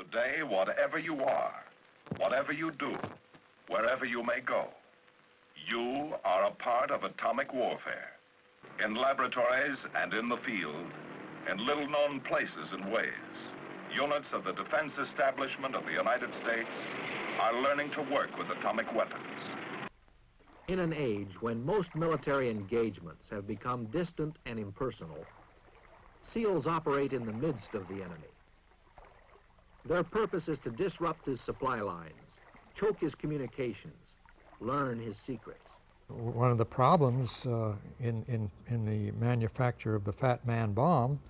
Today, whatever you are, whatever you do, wherever you may go, you are a part of atomic warfare. In laboratories and in the field, in little-known places and ways, units of the defense establishment of the United States are learning to work with atomic weapons. In an age when most military engagements have become distant and impersonal, SEALs operate in the midst of the enemy. Their purpose is to disrupt his supply lines, choke his communications, learn his secrets. One of the problems uh, in, in, in the manufacture of the Fat Man bomb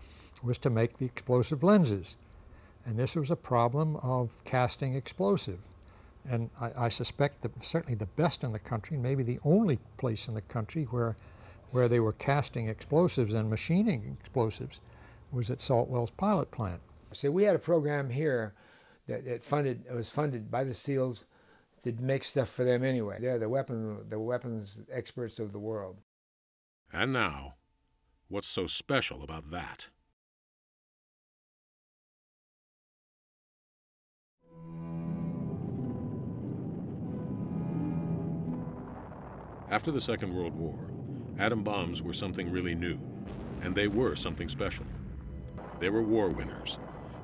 was to make the explosive lenses. And this was a problem of casting explosive. And I, I suspect that certainly the best in the country, maybe the only place in the country where, where they were casting explosives and machining explosives was at Salt Wells Pilot Plant. So we had a program here that, that funded, it was funded by the SEALs to make stuff for them anyway. They're the weapon, the weapons experts of the world. And now, what's so special about that? After the Second World War, atom bombs were something really new, and they were something special. They were war winners,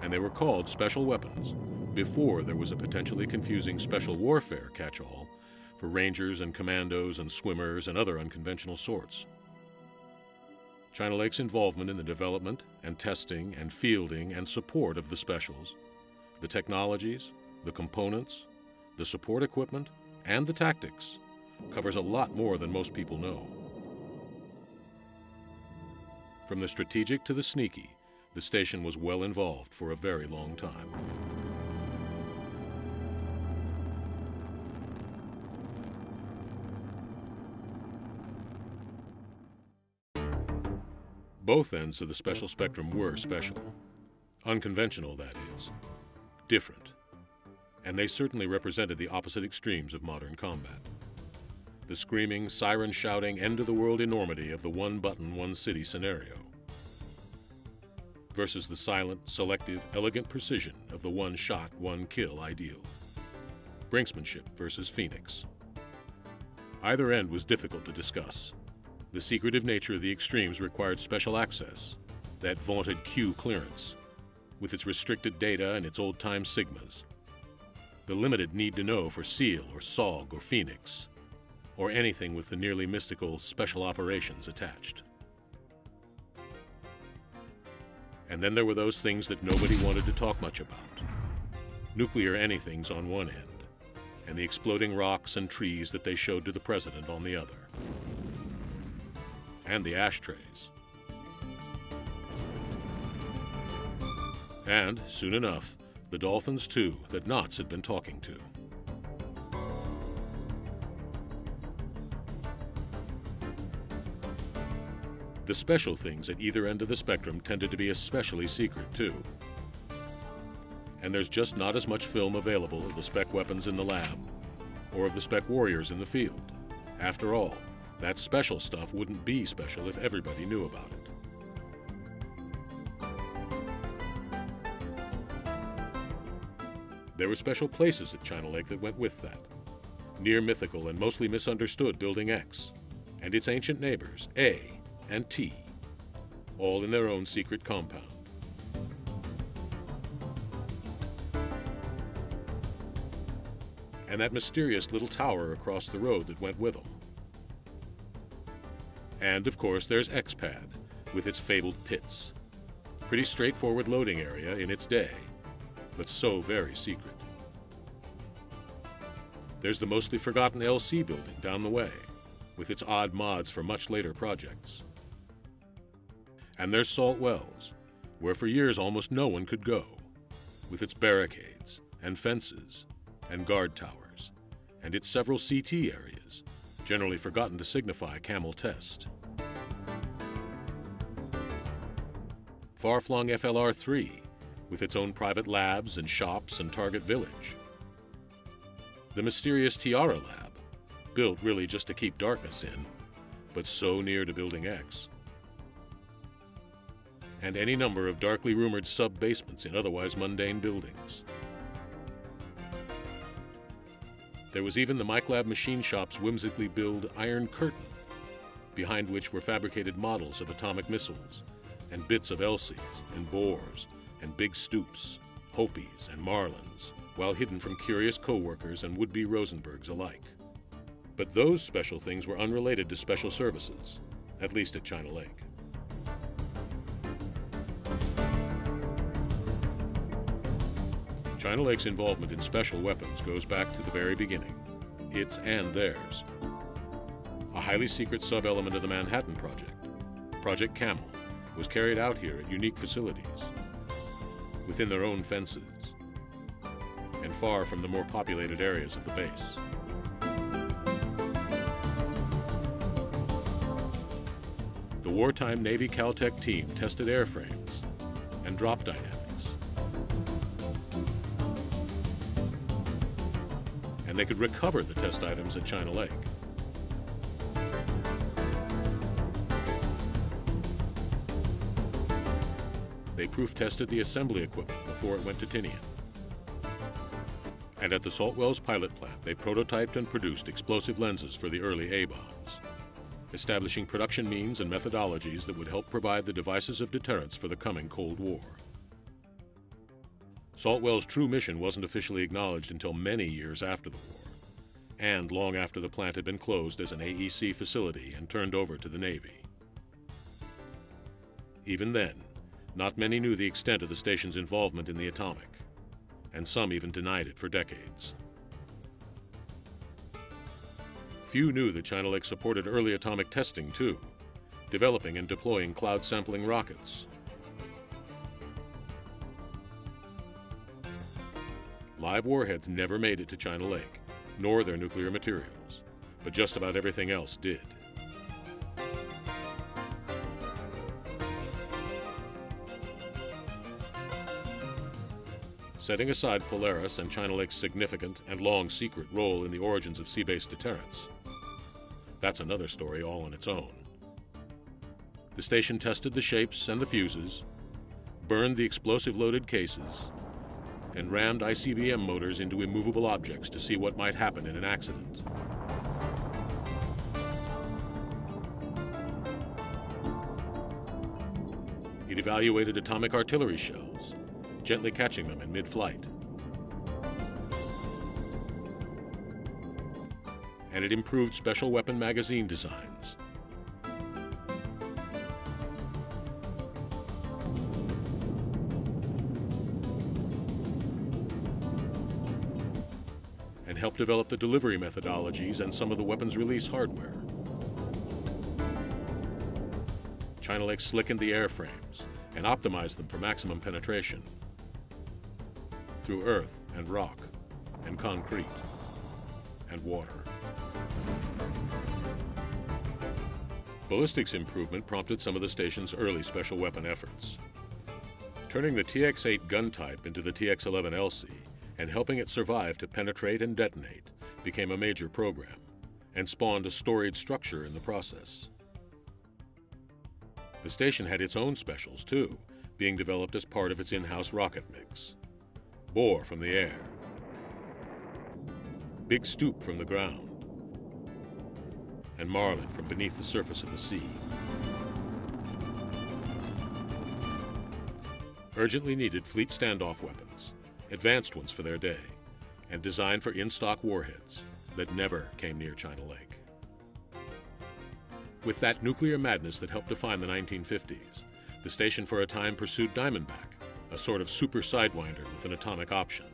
and they were called special weapons before there was a potentially confusing special warfare catch all for rangers and commandos and swimmers and other unconventional sorts. China Lake's involvement in the development and testing and fielding and support of the specials, the technologies, the components, the support equipment, and the tactics covers a lot more than most people know. From the strategic to the sneaky, the station was well involved for a very long time. Both ends of the special spectrum were special. Unconventional, that is. Different. And they certainly represented the opposite extremes of modern combat the screaming, siren shouting, end of the world enormity of the one button, one city scenario, versus the silent, selective, elegant precision of the one shot, one kill ideal. Brinksmanship versus Phoenix. Either end was difficult to discuss. The secretive nature of the extremes required special access, that vaunted Q clearance, with its restricted data and its old time sigmas. The limited need to know for SEAL or SOG or Phoenix or anything with the nearly mystical special operations attached. And then there were those things that nobody wanted to talk much about. Nuclear anythings on one end, and the exploding rocks and trees that they showed to the president on the other. And the ashtrays. And, soon enough, the dolphins too that NOTS had been talking to. The special things at either end of the spectrum tended to be especially secret, too. And there's just not as much film available of the spec weapons in the lab, or of the spec warriors in the field. After all, that special stuff wouldn't be special if everybody knew about it. There were special places at China Lake that went with that. Near mythical and mostly misunderstood Building X, and its ancient neighbors, A, and tea, all in their own secret compound. And that mysterious little tower across the road that went with them. And of course, there's XPAD, with its fabled pits. Pretty straightforward loading area in its day, but so very secret. There's the mostly forgotten LC building down the way, with its odd mods for much later projects. And there's Salt Wells, where for years almost no one could go, with its barricades and fences and guard towers, and its several CT areas, generally forgotten to signify camel test. Far-flung FLR 3, with its own private labs and shops and target village. The mysterious Tiara Lab, built really just to keep darkness in, but so near to Building X and any number of darkly rumored sub-basements in otherwise mundane buildings. There was even the Miclab machine shop's whimsically billed Iron Curtain, behind which were fabricated models of atomic missiles, and bits of Elsies and Boars, and Big Stoops, Hopis and Marlins, while hidden from curious co-workers and would-be Rosenbergs alike. But those special things were unrelated to special services, at least at China Lake. China Lake's involvement in special weapons goes back to the very beginning. Its and theirs. A highly secret sub-element of the Manhattan Project, Project Camel, was carried out here at unique facilities, within their own fences, and far from the more populated areas of the base. The wartime Navy Caltech team tested airframes and drop dynamics and they could recover the test items at China Lake. They proof tested the assembly equipment before it went to Tinian. And at the Salt Wells pilot plant, they prototyped and produced explosive lenses for the early A-bombs, establishing production means and methodologies that would help provide the devices of deterrence for the coming Cold War. Salt Wells' true mission wasn't officially acknowledged until many years after the war, and long after the plant had been closed as an AEC facility and turned over to the Navy. Even then, not many knew the extent of the station's involvement in the atomic, and some even denied it for decades. Few knew that China Lake supported early atomic testing, too, developing and deploying cloud sampling rockets, Live warheads never made it to China Lake, nor their nuclear materials, but just about everything else did. Setting aside Polaris and China Lake's significant and long secret role in the origins of sea-based deterrence, that's another story all on its own. The station tested the shapes and the fuses, burned the explosive loaded cases, and rammed ICBM motors into immovable objects to see what might happen in an accident. It evaluated atomic artillery shells, gently catching them in mid-flight. And it improved special weapon magazine designs, helped develop the delivery methodologies and some of the weapons release hardware. China Lake slickened the airframes and optimized them for maximum penetration through earth and rock and concrete and water. Ballistics improvement prompted some of the station's early special weapon efforts. Turning the TX-8 gun type into the TX-11 LC and helping it survive to penetrate and detonate became a major program and spawned a storied structure in the process. The station had its own specials, too, being developed as part of its in-house rocket mix. Boar from the air, Big Stoop from the ground, and Marlin from beneath the surface of the sea. Urgently needed fleet standoff weapons, advanced ones for their day, and designed for in-stock warheads that never came near China Lake. With that nuclear madness that helped define the 1950s, the station for a time pursued Diamondback, a sort of super sidewinder with an atomic option.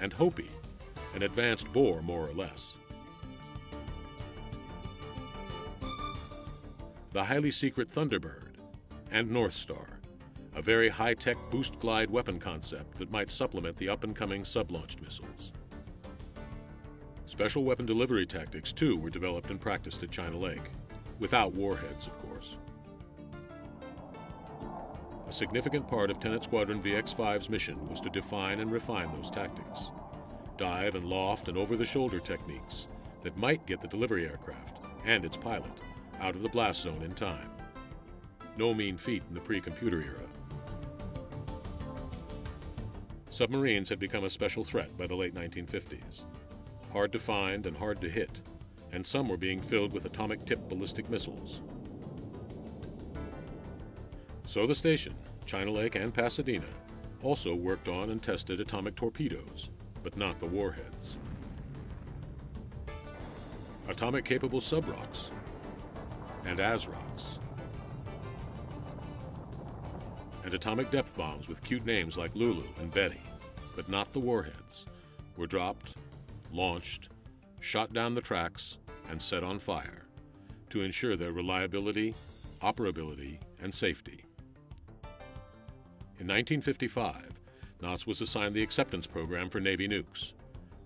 And Hopi, an advanced Boar more or less. The highly secret Thunderbird and North Star, a very high-tech boost glide weapon concept that might supplement the up-and-coming sub-launched missiles. Special weapon delivery tactics, too, were developed and practiced at China Lake, without warheads, of course. A significant part of Tenet Squadron VX-5's mission was to define and refine those tactics, dive and loft and over-the-shoulder techniques that might get the delivery aircraft and its pilot out of the blast zone in time. No mean feat in the pre-computer era. Submarines had become a special threat by the late 1950s. Hard to find and hard to hit, and some were being filled with atomic tipped ballistic missiles. So the station, China Lake and Pasadena, also worked on and tested atomic torpedoes, but not the warheads. Atomic capable SUBROCs and ASROCs. And atomic depth bombs with cute names like Lulu and Betty, but not the warheads, were dropped, launched, shot down the tracks, and set on fire to ensure their reliability, operability, and safety. In 1955, NOTS was assigned the acceptance program for Navy nukes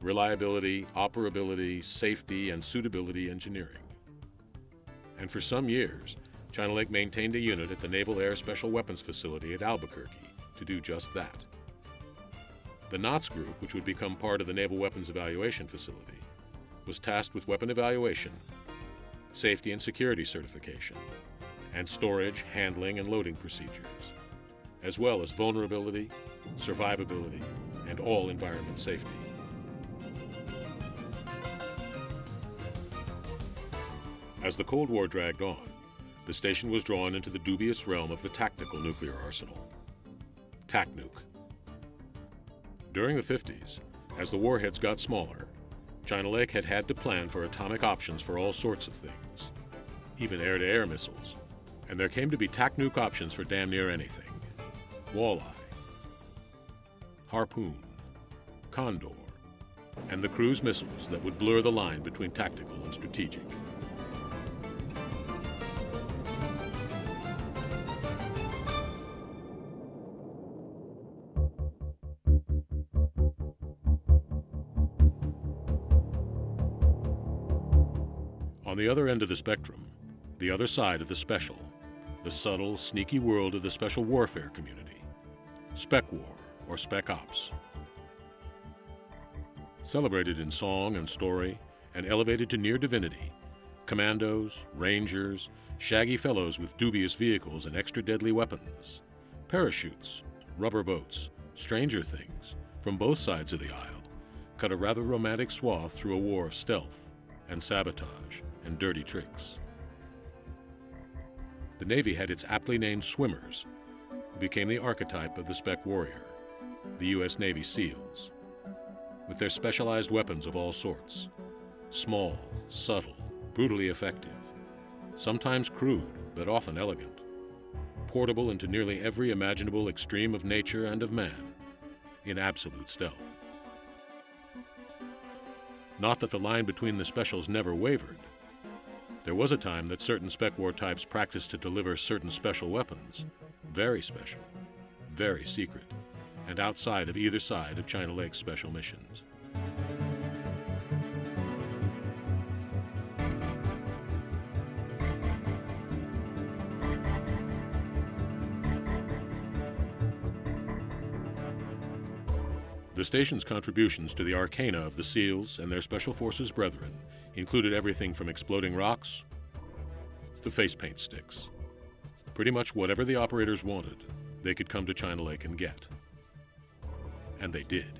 reliability, operability, safety, and suitability engineering. And for some years, China Lake maintained a unit at the Naval Air Special Weapons Facility at Albuquerque to do just that. The NOTS Group, which would become part of the Naval Weapons Evaluation Facility, was tasked with weapon evaluation, safety and security certification, and storage, handling, and loading procedures as well as vulnerability, survivability, and all environment safety. As the Cold War dragged on, the station was drawn into the dubious realm of the tactical nuclear arsenal. TACNUC. During the 50s, as the warheads got smaller, China Lake had had to plan for atomic options for all sorts of things, even air to air missiles, and there came to be TACNUC options for damn near anything walleye, harpoon, condor, and the cruise missiles that would blur the line between tactical and strategic. The other end of the spectrum, the other side of the special, the subtle, sneaky world of the special warfare community. Spec War, or Spec Ops. Celebrated in song and story and elevated to near divinity, commandos, rangers, shaggy fellows with dubious vehicles and extra deadly weapons, parachutes, rubber boats, stranger things, from both sides of the aisle, cut a rather romantic swath through a war of stealth and sabotage and dirty tricks. The Navy had its aptly named swimmers, who became the archetype of the spec warrior, the U.S. Navy SEALs, with their specialized weapons of all sorts small, subtle, brutally effective, sometimes crude, but often elegant, portable into nearly every imaginable extreme of nature and of man, in absolute stealth. Not that the line between the specials never wavered. There was a time that certain spec war types practiced to deliver certain special weapons, very special, very secret, and outside of either side of China Lake's special missions. The station's contributions to the arcana of the SEALs and their Special Forces brethren included everything from exploding rocks to face paint sticks. Pretty much whatever the operators wanted, they could come to China Lake and get. And they did.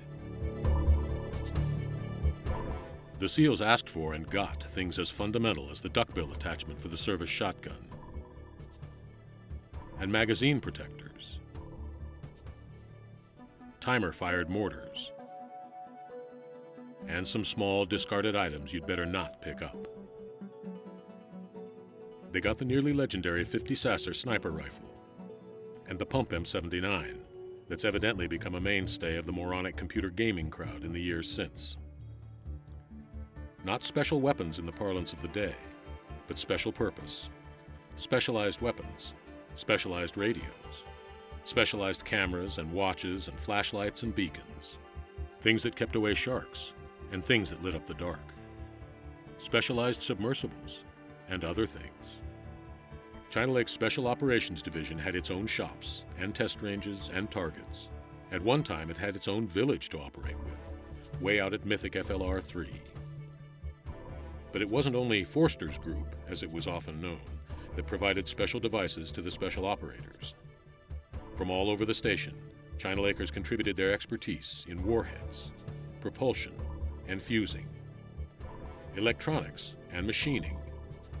The SEALs asked for and got things as fundamental as the duckbill attachment for the service shotgun, and magazine protectors, timer fired mortars, and some small discarded items you'd better not pick up. They got the nearly legendary 50 SASR sniper rifle and the Pump M79 that's evidently become a mainstay of the moronic computer gaming crowd in the years since. Not special weapons in the parlance of the day, but special purpose, specialized weapons, specialized radios, specialized cameras and watches and flashlights and beacons, things that kept away sharks, and things that lit up the dark, specialized submersibles, and other things. China Lake's Special Operations Division had its own shops and test ranges and targets. At one time, it had its own village to operate with, way out at Mythic FLR 3. But it wasn't only Forster's Group, as it was often known, that provided special devices to the special operators. From all over the station, China Lakers contributed their expertise in warheads, propulsion, and fusing, electronics and machining,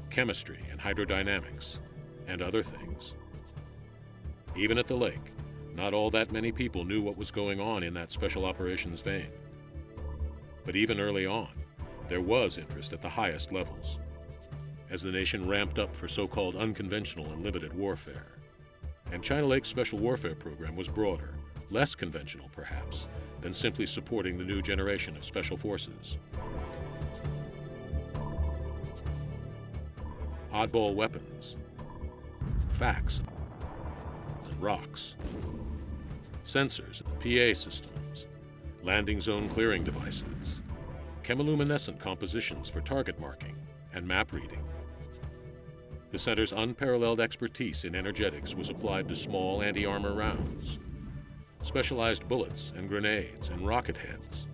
chemistry and hydrodynamics, and other things. Even at the lake, not all that many people knew what was going on in that special operations vein. But even early on, there was interest at the highest levels, as the nation ramped up for so called unconventional and limited warfare. And China Lake's Special Warfare Program was broader, less conventional perhaps, than simply supporting the new generation of special forces. Oddball weapons, facts, and rocks, sensors, and PA systems, landing zone clearing devices, chemiluminescent compositions for target marking, and map reading. The center's unparalleled expertise in energetics was applied to small anti-armor rounds, specialized bullets and grenades and rocket heads,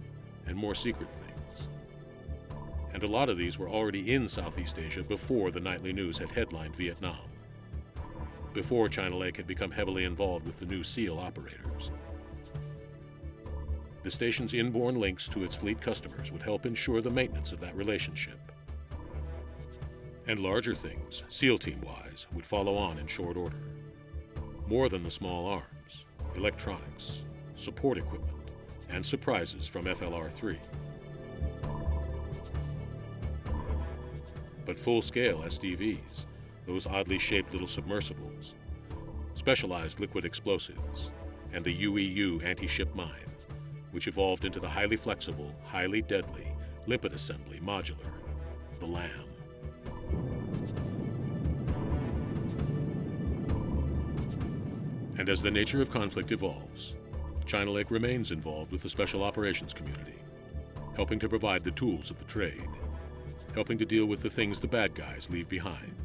and more secret things. And a lot of these were already in Southeast Asia before the nightly news had headlined Vietnam, before China Lake had become heavily involved with the new SEAL operators. The station's inborn links to its fleet customers would help ensure the maintenance of that relationship. And larger things, SEAL team wise, would follow on in short order. More than the small arms, electronics, support equipment, and surprises from FLR 3. But full scale SDVs, those oddly shaped little submersibles, specialized liquid explosives, and the UEU anti ship mine, which evolved into the highly flexible, highly deadly, limpet assembly modular, the LAM. And as the nature of conflict evolves, China Lake remains involved with the special operations community, helping to provide the tools of the trade, helping to deal with the things the bad guys leave behind.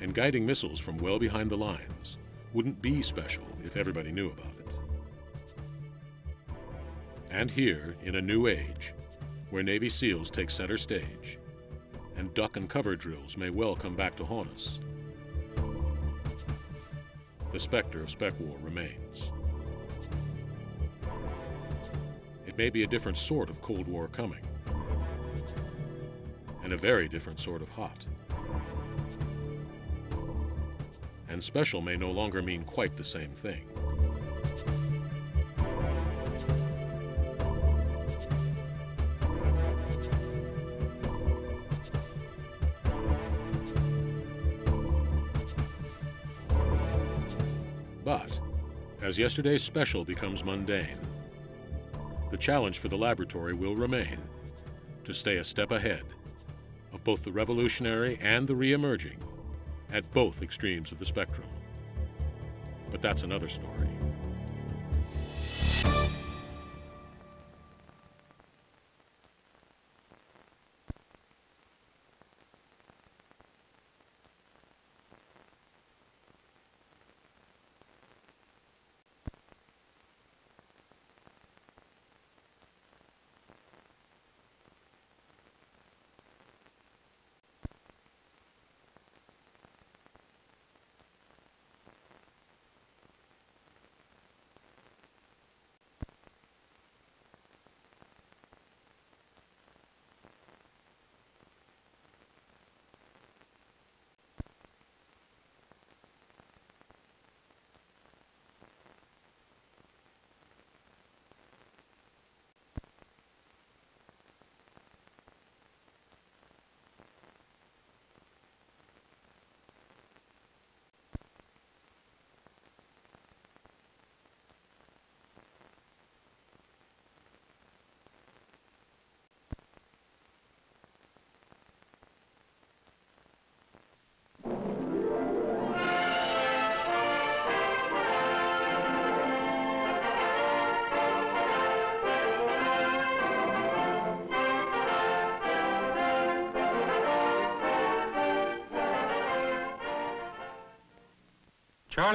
And guiding missiles from well behind the lines wouldn't be special if everybody knew about it. And here, in a new age, where Navy SEALs take center stage, and duck and cover drills may well come back to haunt us, the specter of spec war remains. It may be a different sort of Cold War coming, and a very different sort of hot. And special may no longer mean quite the same thing. As yesterday's special becomes mundane, the challenge for the laboratory will remain to stay a step ahead of both the revolutionary and the re-emerging at both extremes of the spectrum. But that's another story.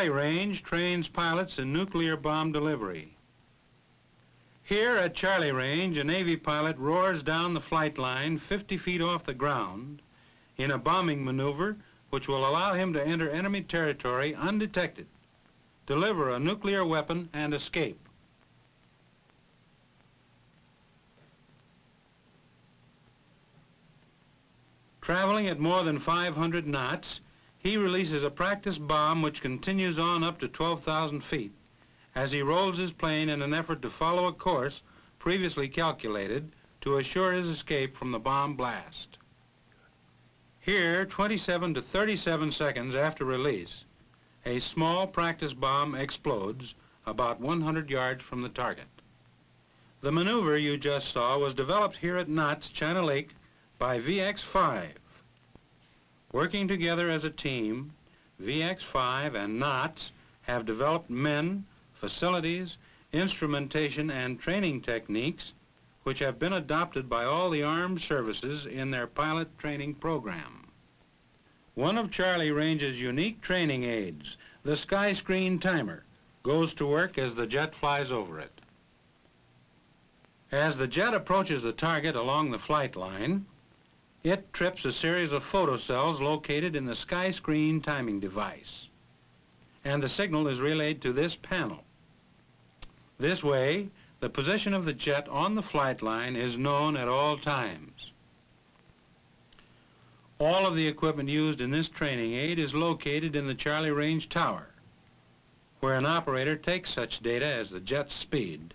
Charlie Range trains pilots in nuclear bomb delivery. Here at Charlie Range, a Navy pilot roars down the flight line 50 feet off the ground in a bombing maneuver which will allow him to enter enemy territory undetected deliver a nuclear weapon and escape. Traveling at more than 500 knots, he releases a practice bomb which continues on up to 12,000 feet as he rolls his plane in an effort to follow a course previously calculated to assure his escape from the bomb blast. Here, 27 to 37 seconds after release, a small practice bomb explodes about 100 yards from the target. The maneuver you just saw was developed here at NOTS, China Lake by VX-5. Working together as a team, VX-5 and NOTS have developed men, facilities, instrumentation, and training techniques which have been adopted by all the armed services in their pilot training program. One of Charlie Range's unique training aids, the sky screen timer, goes to work as the jet flies over it. As the jet approaches the target along the flight line, it trips a series of photocells located in the sky screen timing device. And the signal is relayed to this panel. This way, the position of the jet on the flight line is known at all times. All of the equipment used in this training aid is located in the Charlie Range Tower, where an operator takes such data as the jet's speed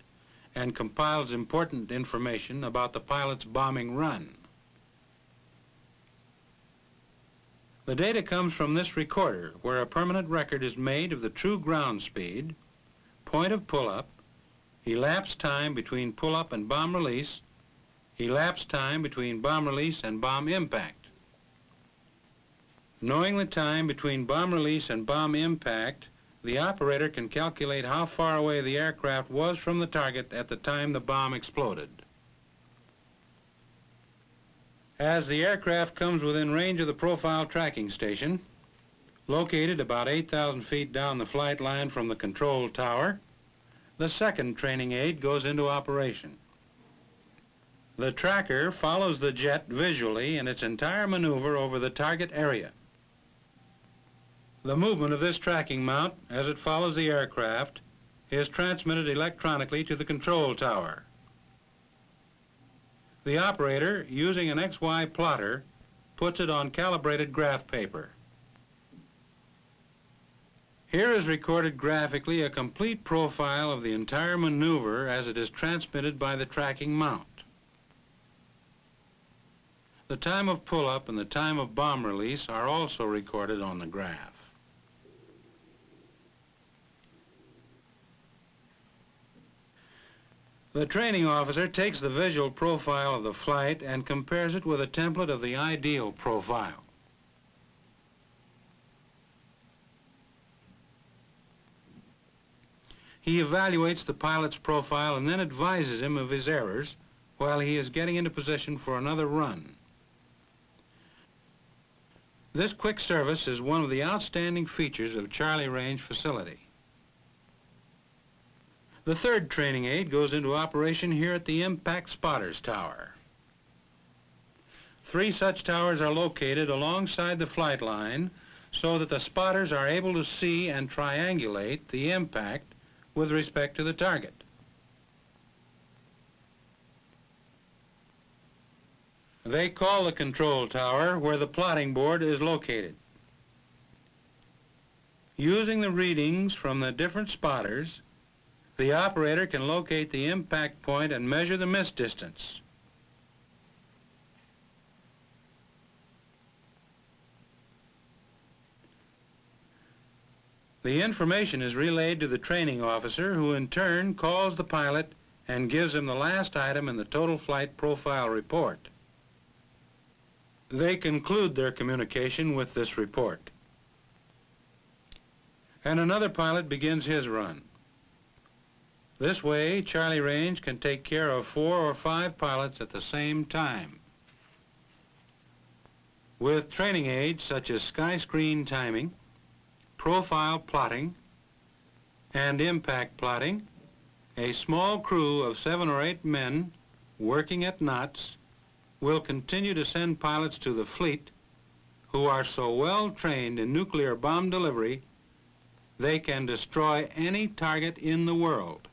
and compiles important information about the pilot's bombing run. The data comes from this recorder, where a permanent record is made of the true ground speed, point of pull-up, elapsed time between pull-up and bomb release, elapsed time between bomb release and bomb impact. Knowing the time between bomb release and bomb impact, the operator can calculate how far away the aircraft was from the target at the time the bomb exploded. As the aircraft comes within range of the profile tracking station, located about 8,000 feet down the flight line from the control tower, the second training aid goes into operation. The tracker follows the jet visually in its entire maneuver over the target area. The movement of this tracking mount, as it follows the aircraft, is transmitted electronically to the control tower. The operator, using an XY plotter, puts it on calibrated graph paper. Here is recorded graphically a complete profile of the entire maneuver as it is transmitted by the tracking mount. The time of pull-up and the time of bomb release are also recorded on the graph. The training officer takes the visual profile of the flight and compares it with a template of the ideal profile. He evaluates the pilot's profile and then advises him of his errors while he is getting into position for another run. This quick service is one of the outstanding features of Charlie Range facility. The third training aid goes into operation here at the Impact Spotters Tower. Three such towers are located alongside the flight line so that the spotters are able to see and triangulate the impact with respect to the target. They call the control tower where the plotting board is located. Using the readings from the different spotters, the operator can locate the impact point and measure the miss distance. The information is relayed to the training officer who in turn calls the pilot and gives him the last item in the total flight profile report. They conclude their communication with this report. And another pilot begins his run. This way, Charlie Range can take care of four or five pilots at the same time. With training aids such as sky screen timing, profile plotting, and impact plotting, a small crew of seven or eight men working at NOTS will continue to send pilots to the fleet who are so well trained in nuclear bomb delivery they can destroy any target in the world.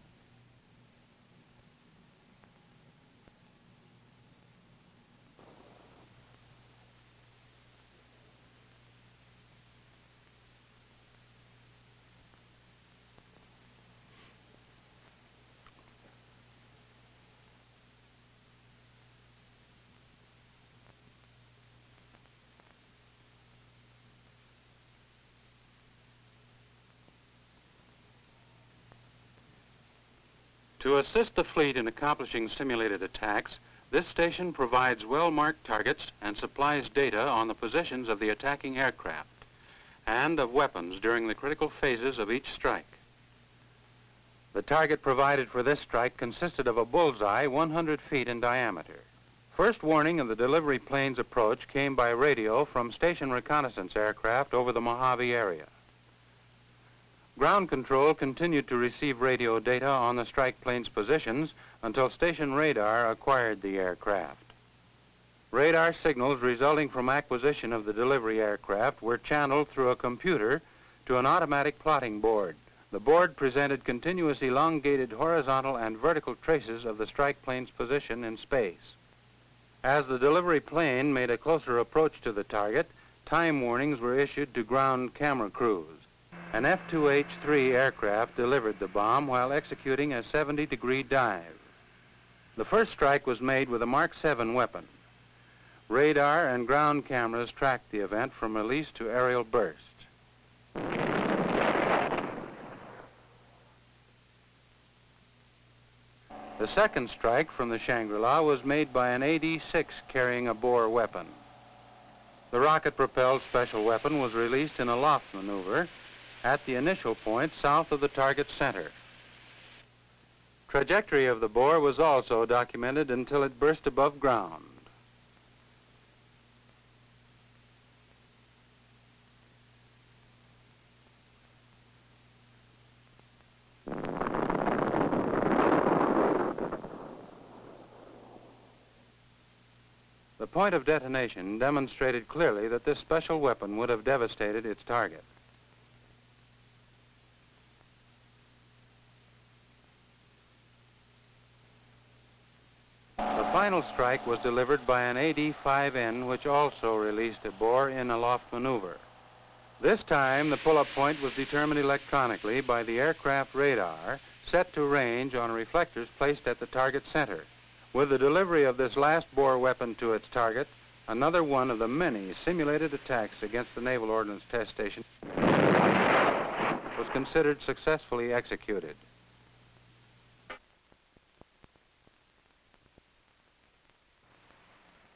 To assist the fleet in accomplishing simulated attacks, this station provides well-marked targets and supplies data on the positions of the attacking aircraft and of weapons during the critical phases of each strike. The target provided for this strike consisted of a bullseye 100 feet in diameter. First warning of the delivery plane's approach came by radio from station reconnaissance aircraft over the Mojave area. Ground control continued to receive radio data on the strike plane's positions until station radar acquired the aircraft. Radar signals resulting from acquisition of the delivery aircraft were channeled through a computer to an automatic plotting board. The board presented continuous elongated horizontal and vertical traces of the strike plane's position in space. As the delivery plane made a closer approach to the target, time warnings were issued to ground camera crews. An F-2H-3 aircraft delivered the bomb while executing a 70-degree dive. The first strike was made with a Mark 7 weapon. Radar and ground cameras tracked the event from release to aerial burst. The second strike from the Shangri-La was made by an AD-6 carrying a Boar weapon. The rocket-propelled special weapon was released in a loft maneuver at the initial point south of the target center. Trajectory of the Boar was also documented until it burst above ground. The point of detonation demonstrated clearly that this special weapon would have devastated its target. The final strike was delivered by an AD-5N, which also released a Boar in a loft maneuver. This time, the pull-up point was determined electronically by the aircraft radar set to range on reflectors placed at the target center. With the delivery of this last Boar weapon to its target, another one of the many simulated attacks against the Naval Ordnance Test Station was considered successfully executed.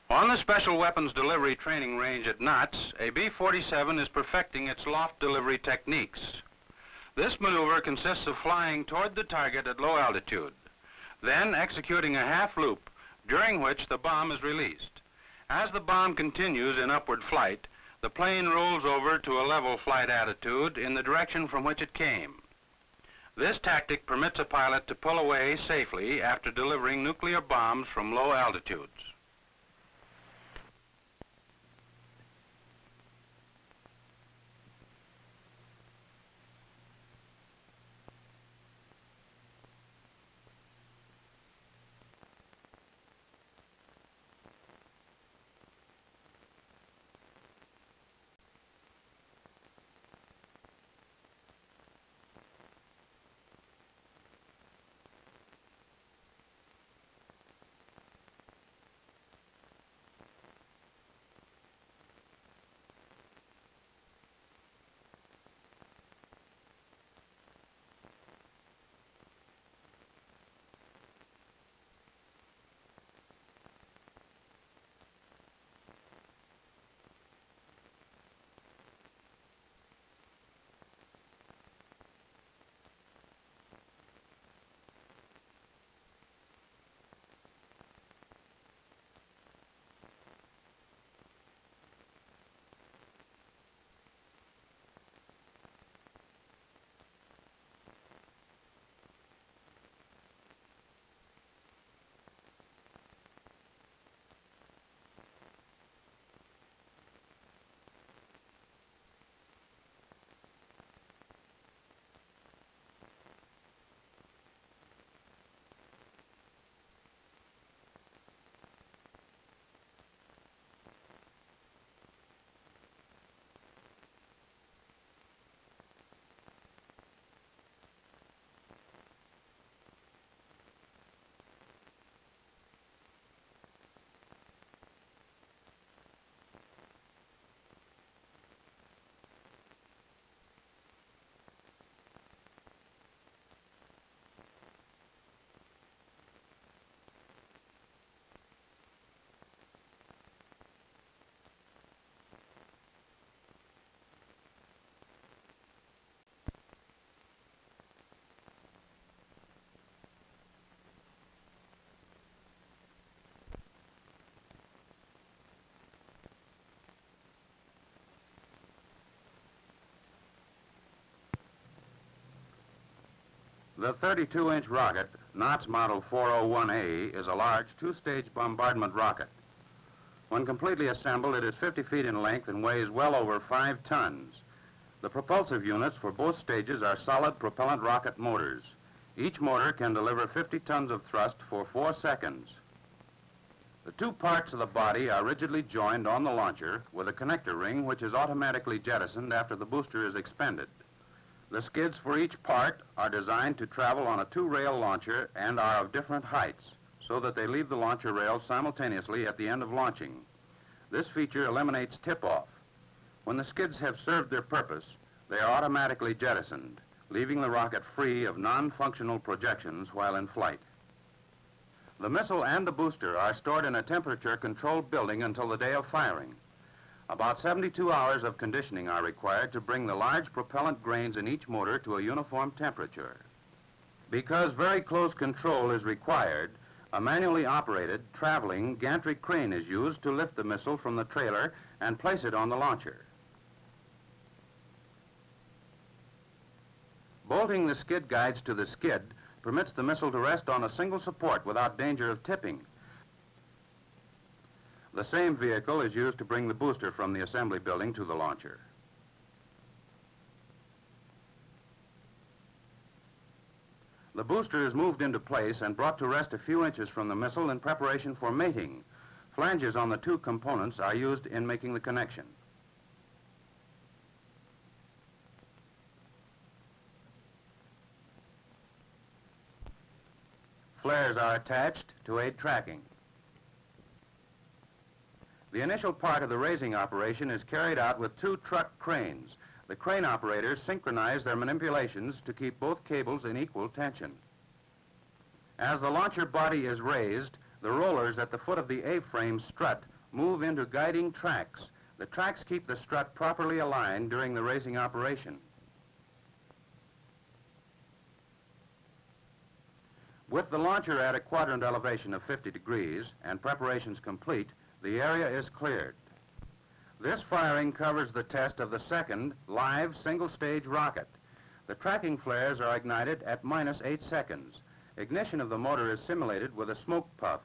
On the Special Weapons Delivery Training Range at NOTS, a B-47 is perfecting its loft delivery techniques. This maneuver consists of flying toward the target at low altitude, then executing a half loop, during which the bomb is released. As the bomb continues in upward flight, the plane rolls over to a level flight attitude in the direction from which it came. This tactic permits a pilot to pull away safely after delivering nuclear bombs from low altitudes. The 32-inch rocket, NOTS Model 401A, is a large two-stage bombardment rocket. When completely assembled, it is 50 feet in length and weighs well over 5 tons. The propulsive units for both stages are solid propellant rocket motors. Each motor can deliver 50 tons of thrust for four seconds. The two parts of the body are rigidly joined on the launcher with a connector ring which is automatically jettisoned after the booster is expended. The skids for each part are designed to travel on a two-rail launcher and are of different heights so that they leave the launcher rail simultaneously at the end of launching. This feature eliminates tip-off. When the skids have served their purpose, they are automatically jettisoned, leaving the rocket free of non-functional projections while in flight. The missile and the booster are stored in a temperature-controlled building until the day of firing. About 72 hours of conditioning are required to bring the large propellant grains in each motor to a uniform temperature. Because very close control is required, a manually operated, traveling gantry crane is used to lift the missile from the trailer and place it on the launcher. Bolting the skid guides to the skid permits the missile to rest on a single support without danger of tipping. The same vehicle is used to bring the booster from the assembly building to the launcher. The booster is moved into place and brought to rest a few inches from the missile in preparation for mating. Flanges on the two components are used in making the connection. Flares are attached to aid tracking. The initial part of the raising operation is carried out with two truck cranes. The crane operators synchronize their manipulations to keep both cables in equal tension. As the launcher body is raised, the rollers at the foot of the A-frame strut move into guiding tracks. The tracks keep the strut properly aligned during the raising operation. With the launcher at a quadrant elevation of 50 degrees and preparations complete, the area is cleared. This firing covers the test of the second live single-stage rocket. The tracking flares are ignited at minus 8 seconds. Ignition of the motor is simulated with a smoke puff.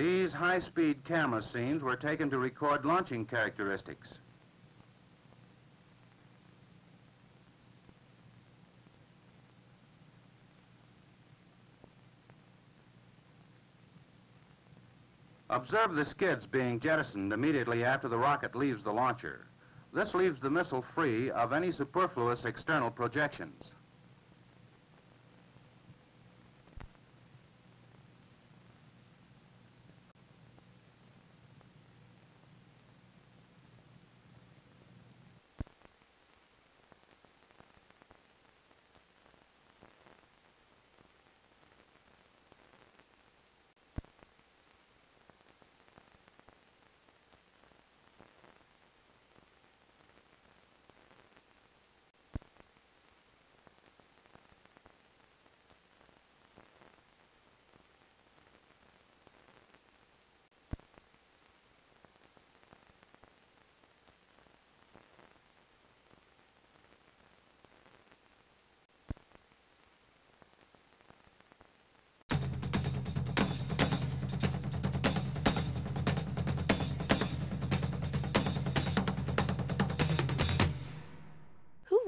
These high-speed camera scenes were taken to record launching characteristics. Observe the skids being jettisoned immediately after the rocket leaves the launcher. This leaves the missile free of any superfluous external projections.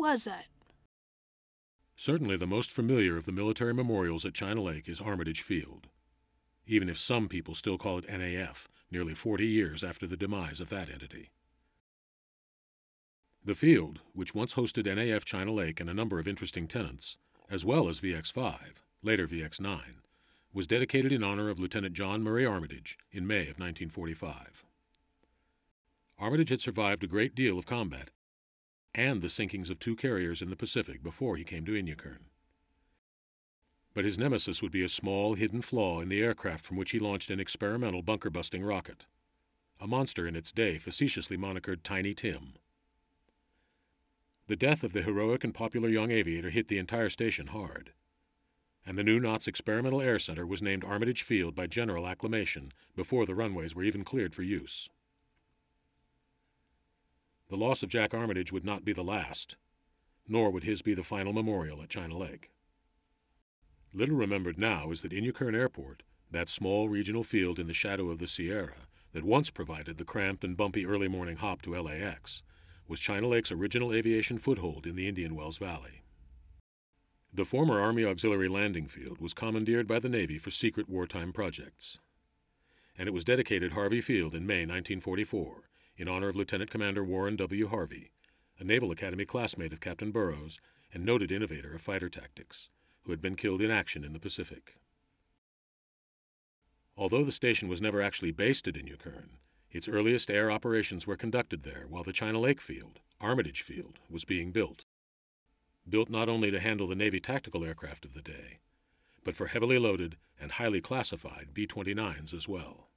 Was that? Certainly the most familiar of the military memorials at China Lake is Armitage Field, even if some people still call it NAF, nearly 40 years after the demise of that entity. The field, which once hosted NAF China Lake and a number of interesting tenants, as well as VX 5, later VX 9, was dedicated in honor of Lieutenant John Murray Armitage in May of 1945. Armitage had survived a great deal of combat and the sinkings of two carriers in the Pacific before he came to Inyokern. But his nemesis would be a small, hidden flaw in the aircraft from which he launched an experimental bunker busting rocket, a monster in its day facetiously monikered Tiny Tim. The death of the heroic and popular young aviator hit the entire station hard. And the new NOTS Experimental Air Center was named Armitage Field by general acclamation before the runways were even cleared for use. The loss of Jack Armitage would not be the last, nor would his be the final memorial at China Lake. Little remembered now is that Inyokern Airport, that small regional field in the shadow of the Sierra that once provided the cramped and bumpy early morning hop to LAX, was China Lake's original aviation foothold in the Indian Wells Valley. The former Army Auxiliary Landing Field was commandeered by the Navy for secret wartime projects, and it was dedicated Harvey Field in May 1944 in honor of Lieutenant Commander Warren W. Harvey, a Naval Academy classmate of Captain Burroughs and noted innovator of fighter tactics, who had been killed in action in the Pacific. Although the station was never actually based at Inyokern, its earliest air operations were conducted there while the China Lake Field, Armitage Field, was being built. Built not only to handle the Navy tactical aircraft of the day, but for heavily loaded and highly classified B 29s as well.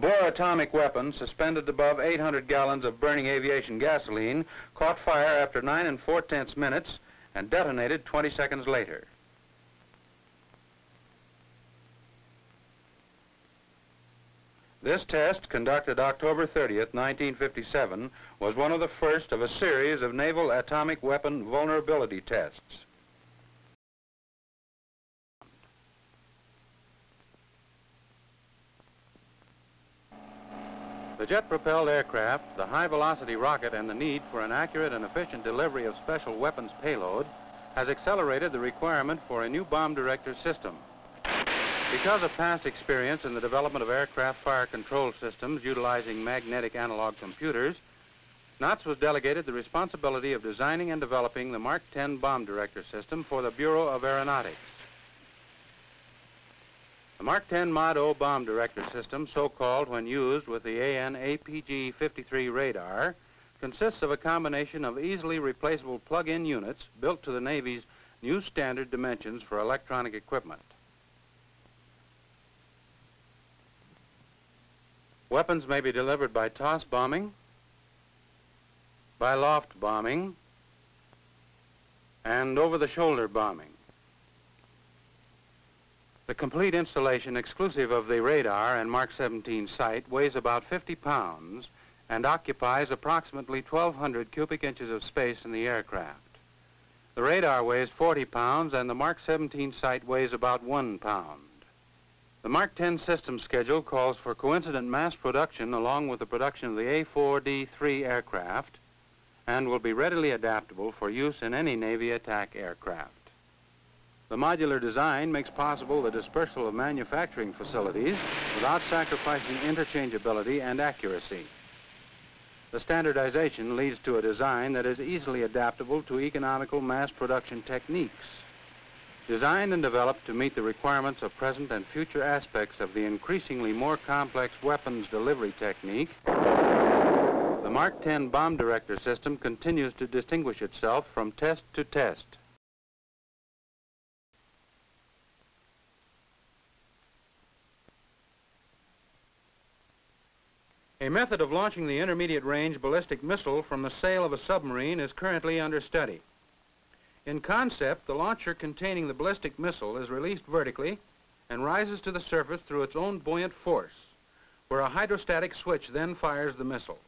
Boar atomic weapon, suspended above 800 gallons of burning aviation gasoline, caught fire after 9 and 4 tenths minutes and detonated 20 seconds later. This test, conducted October 30th, 1957, was one of the first of a series of naval atomic weapon vulnerability tests. The jet-propelled aircraft, the high-velocity rocket, and the need for an accurate and efficient delivery of special weapons payload has accelerated the requirement for a new bomb director system. Because of past experience in the development of aircraft fire control systems utilizing magnetic analog computers, NOTS was delegated the responsibility of designing and developing the Mark 10 bomb director system for the Bureau of Aeronautics. The Mark 10 Mod O bomb director system, so-called when used with the AN APG-53 radar, consists of a combination of easily replaceable plug-in units built to the Navy's new standard dimensions for electronic equipment. Weapons may be delivered by toss bombing, by loft bombing, and over-the-shoulder bombing. The complete installation exclusive of the radar and Mark 17 sight weighs about 50 pounds and occupies approximately 1,200 cubic inches of space in the aircraft. The radar weighs 40 pounds and the Mark 17 sight weighs about one pound. The Mark 10 system schedule calls for coincident mass production along with the production of the A4D3 aircraft and will be readily adaptable for use in any Navy attack aircraft. The modular design makes possible the dispersal of manufacturing facilities without sacrificing interchangeability and accuracy. The standardization leads to a design that is easily adaptable to economical mass production techniques. Designed and developed to meet the requirements of present and future aspects of the increasingly more complex weapons delivery technique, the Mark 10 bomb director system continues to distinguish itself from test to test. A method of launching the intermediate range ballistic missile from the sail of a submarine is currently under study. In concept, the launcher containing the ballistic missile is released vertically and rises to the surface through its own buoyant force, where a hydrostatic switch then fires the missile.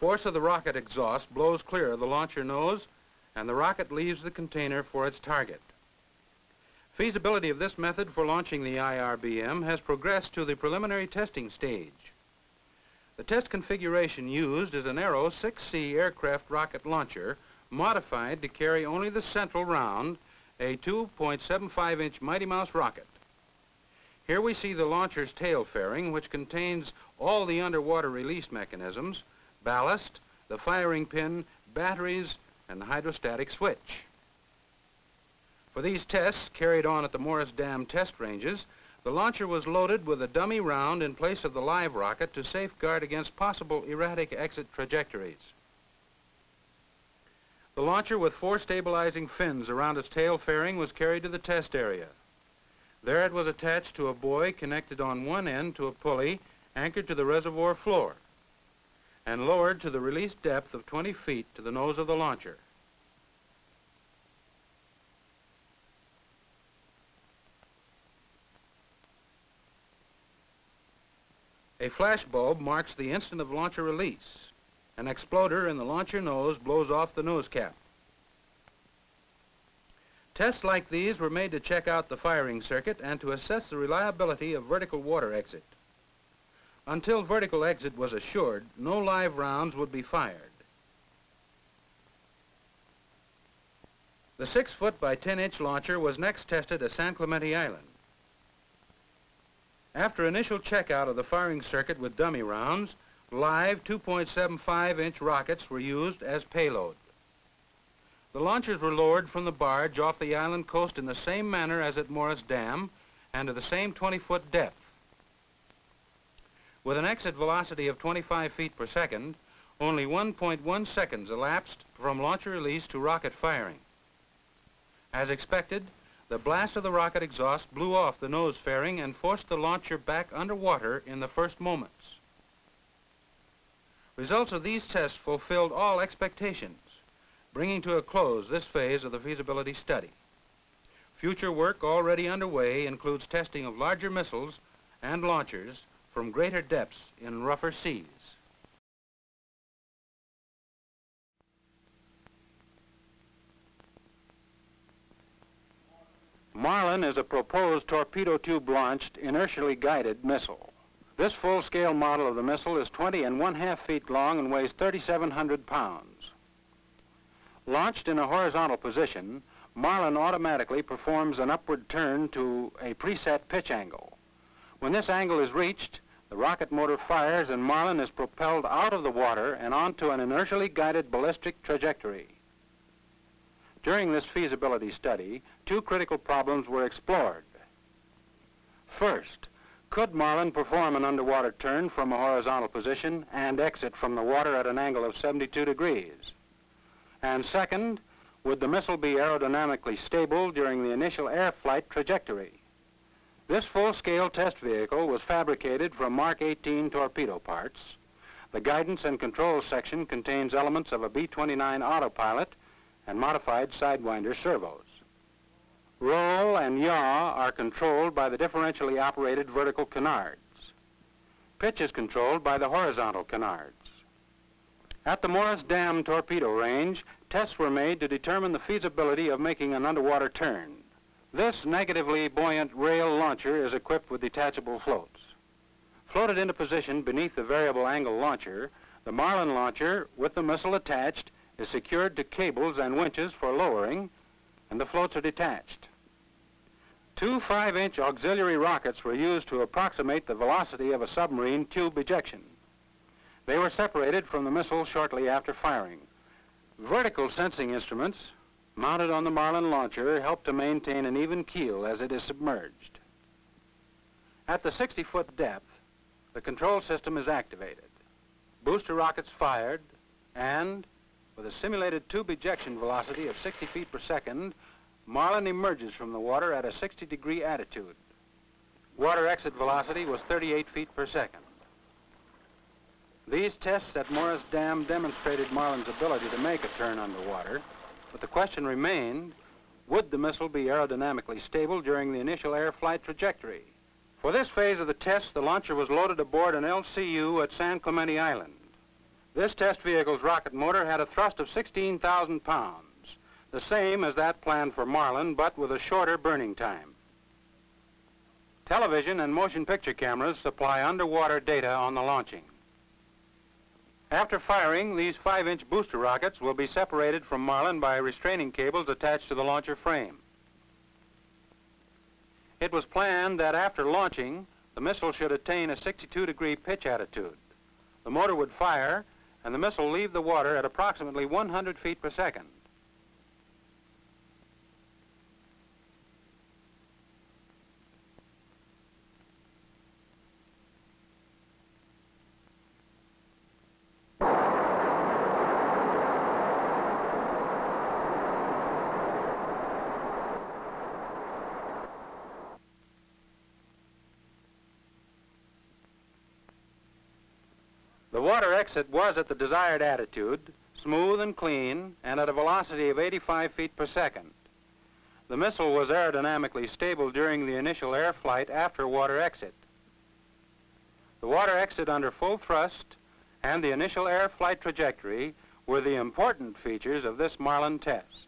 Force of the rocket exhaust blows clear of the launcher nose and the rocket leaves the container for its target. Feasibility of this method for launching the IRBM has progressed to the preliminary testing stage. The test configuration used is an Aero 6C aircraft rocket launcher modified to carry only the central round, a 2.75-inch Mighty Mouse rocket. Here we see the launcher's tail fairing, which contains all the underwater release mechanisms, ballast, the firing pin, batteries, and the hydrostatic switch. For these tests, carried on at the Morris Dam test ranges, the launcher was loaded with a dummy round in place of the live rocket to safeguard against possible erratic exit trajectories. The launcher with four stabilizing fins around its tail fairing was carried to the test area. There it was attached to a buoy connected on one end to a pulley anchored to the reservoir floor and lowered to the released depth of 20 feet to the nose of the launcher. A flash bulb marks the instant of launcher release. An exploder in the launcher nose blows off the nose cap. Tests like these were made to check out the firing circuit and to assess the reliability of vertical water exit. Until vertical exit was assured, no live rounds would be fired. The 6 foot by 10 inch launcher was next tested at San Clemente Island. After initial checkout of the firing circuit with dummy rounds, live 2.75-inch rockets were used as payload. The launchers were lowered from the barge off the island coast in the same manner as at Morris Dam and to the same 20-foot depth. With an exit velocity of 25 feet per second, only 1.1 seconds elapsed from launcher release to rocket firing. As expected, the blast of the rocket exhaust blew off the nose fairing and forced the launcher back underwater in the first moments. Results of these tests fulfilled all expectations, bringing to a close this phase of the feasibility study. Future work already underway includes testing of larger missiles and launchers from greater depths in rougher seas. Marlin is a proposed torpedo tube launched, inertially guided missile. This full-scale model of the missile is 20 and one-half feet long and weighs 3,700 pounds. Launched in a horizontal position, Marlin automatically performs an upward turn to a preset pitch angle. When this angle is reached, the rocket motor fires and Marlin is propelled out of the water and onto an inertially guided ballistic trajectory. During this feasibility study, two critical problems were explored. First, could Marlin perform an underwater turn from a horizontal position and exit from the water at an angle of 72 degrees? And second, would the missile be aerodynamically stable during the initial air flight trajectory? This full-scale test vehicle was fabricated from Mark 18 torpedo parts. The guidance and control section contains elements of a B-29 autopilot and modified Sidewinder servos. Roll and yaw are controlled by the differentially operated vertical canards. Pitch is controlled by the horizontal canards. At the Morris Dam torpedo range, tests were made to determine the feasibility of making an underwater turn. This negatively buoyant rail launcher is equipped with detachable floats. Floated into position beneath the variable angle launcher, the Marlin launcher, with the missile attached, is secured to cables and winches for lowering, and the floats are detached. Two 5-inch auxiliary rockets were used to approximate the velocity of a submarine tube ejection. They were separated from the missile shortly after firing. Vertical sensing instruments mounted on the Marlin launcher help to maintain an even keel as it is submerged. At the 60-foot depth, the control system is activated. Booster rockets fired, and with a simulated tube ejection velocity of 60 feet per second, Marlin emerges from the water at a 60-degree attitude. Water exit velocity was 38 feet per second. These tests at Morris Dam demonstrated Marlin's ability to make a turn underwater, but the question remained, would the missile be aerodynamically stable during the initial air flight trajectory? For this phase of the test, the launcher was loaded aboard an LCU at San Clemente Island. This test vehicle's rocket motor had a thrust of 16,000 pounds, the same as that planned for Marlin, but with a shorter burning time. Television and motion picture cameras supply underwater data on the launching. After firing, these 5-inch booster rockets will be separated from Marlin by restraining cables attached to the launcher frame. It was planned that after launching, the missile should attain a 62-degree pitch attitude. The motor would fire, and the missile leave the water at approximately 100 feet per second. The water exit was at the desired attitude, smooth and clean, and at a velocity of 85 feet per second. The missile was aerodynamically stable during the initial air flight after water exit. The water exit under full thrust and the initial air flight trajectory were the important features of this Marlin test.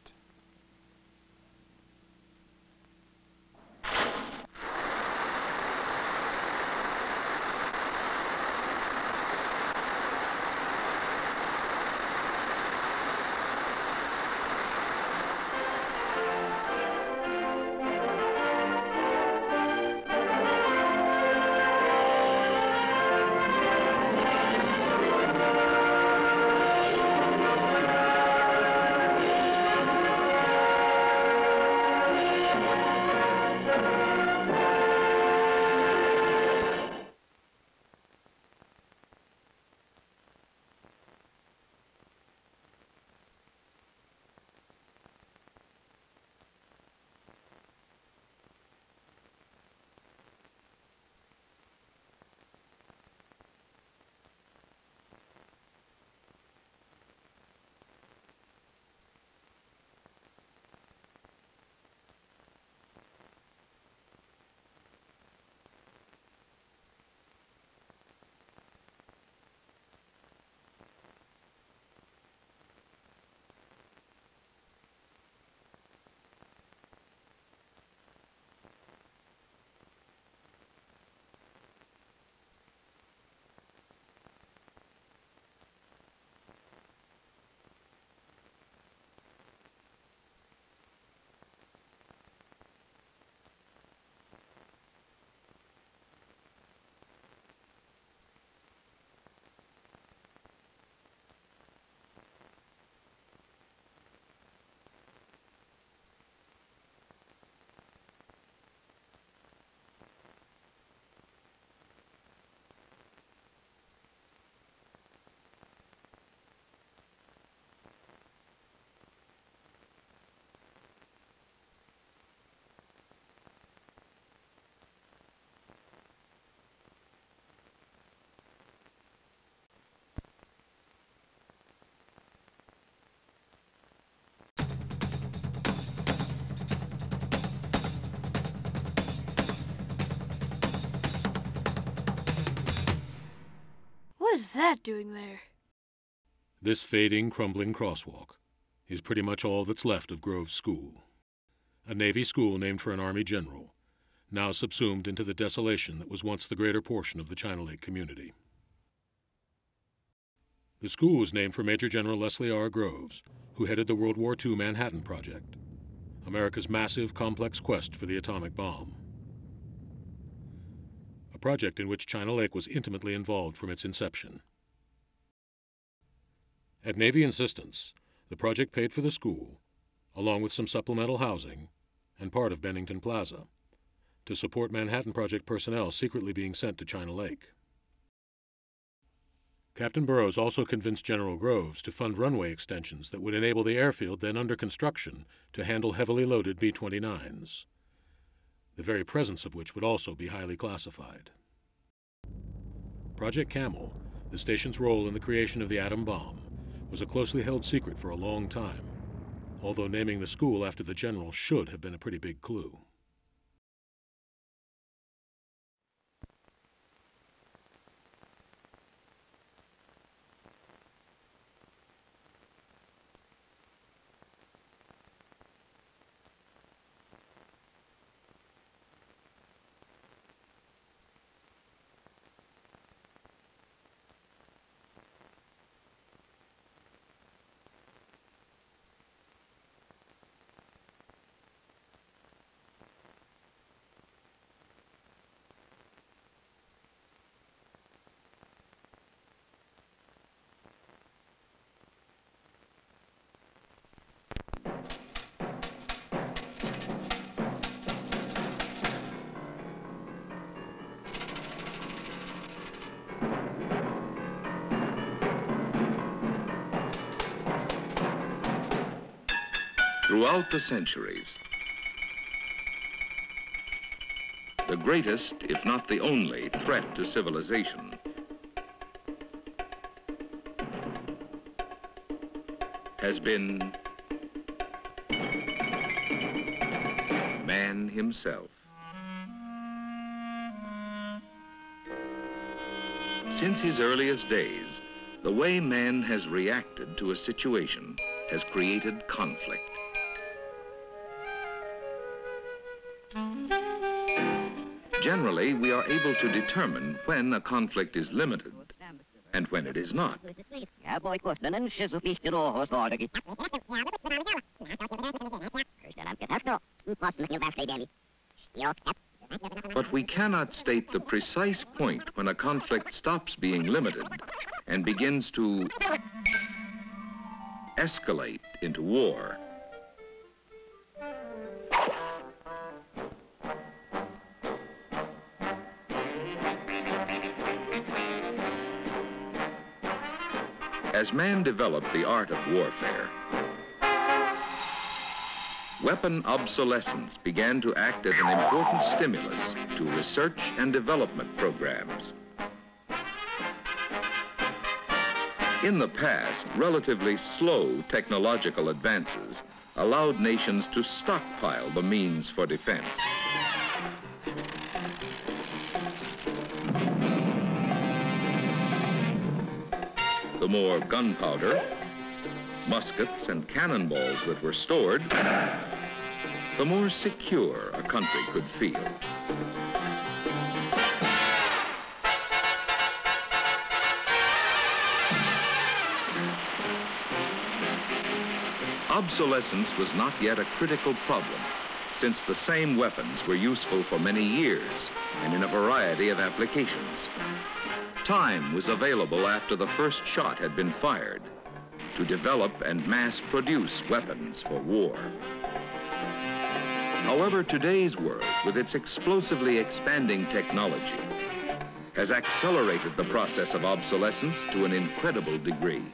That doing there? This fading, crumbling crosswalk is pretty much all that's left of Grove School, a Navy school named for an Army general, now subsumed into the desolation that was once the greater portion of the China Lake community. The school was named for Major General Leslie R. Groves, who headed the World War II Manhattan Project, America's massive, complex quest for the atomic bomb. Project in which China Lake was intimately involved from its inception. At Navy insistence, the project paid for the school, along with some supplemental housing and part of Bennington Plaza, to support Manhattan Project personnel secretly being sent to China Lake. Captain Burroughs also convinced General Groves to fund runway extensions that would enable the airfield then under construction to handle heavily loaded B 29s, the very presence of which would also be highly classified. Project Camel, the station's role in the creation of the atom bomb, was a closely held secret for a long time, although naming the school after the general should have been a pretty big clue. Throughout the centuries. The greatest, if not the only, threat to civilization has been man himself. Since his earliest days, the way man has reacted to a situation has created conflict. Generally, we are able to determine when a conflict is limited and when it is not. But we cannot state the precise point when a conflict stops being limited and begins to escalate into war. As man developed the art of warfare, weapon obsolescence began to act as an important stimulus to research and development programs. In the past, relatively slow technological advances allowed nations to stockpile the means for defense. More gunpowder, muskets, and cannonballs that were stored, the more secure a country could feel. Obsolescence was not yet a critical problem, since the same weapons were useful for many years and in a variety of applications. Time was available after the first shot had been fired to develop and mass produce weapons for war. However, today's world, with its explosively expanding technology, has accelerated the process of obsolescence to an incredible degree.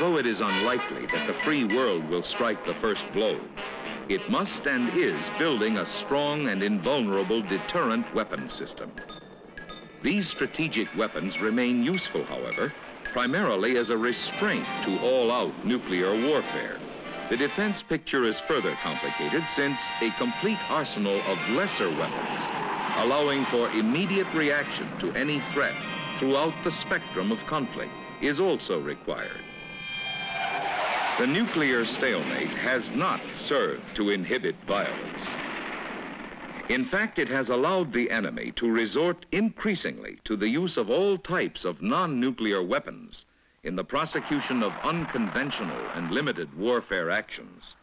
Although it is unlikely that the free world will strike the first blow, it must and is building a strong and invulnerable deterrent weapon system. These strategic weapons remain useful, however, primarily as a restraint to all-out nuclear warfare. The defense picture is further complicated since a complete arsenal of lesser weapons, allowing for immediate reaction to any threat throughout the spectrum of conflict, is also required. The nuclear stalemate has not served to inhibit violence. In fact, it has allowed the enemy to resort increasingly to the use of all types of non-nuclear weapons in the prosecution of unconventional and limited warfare actions.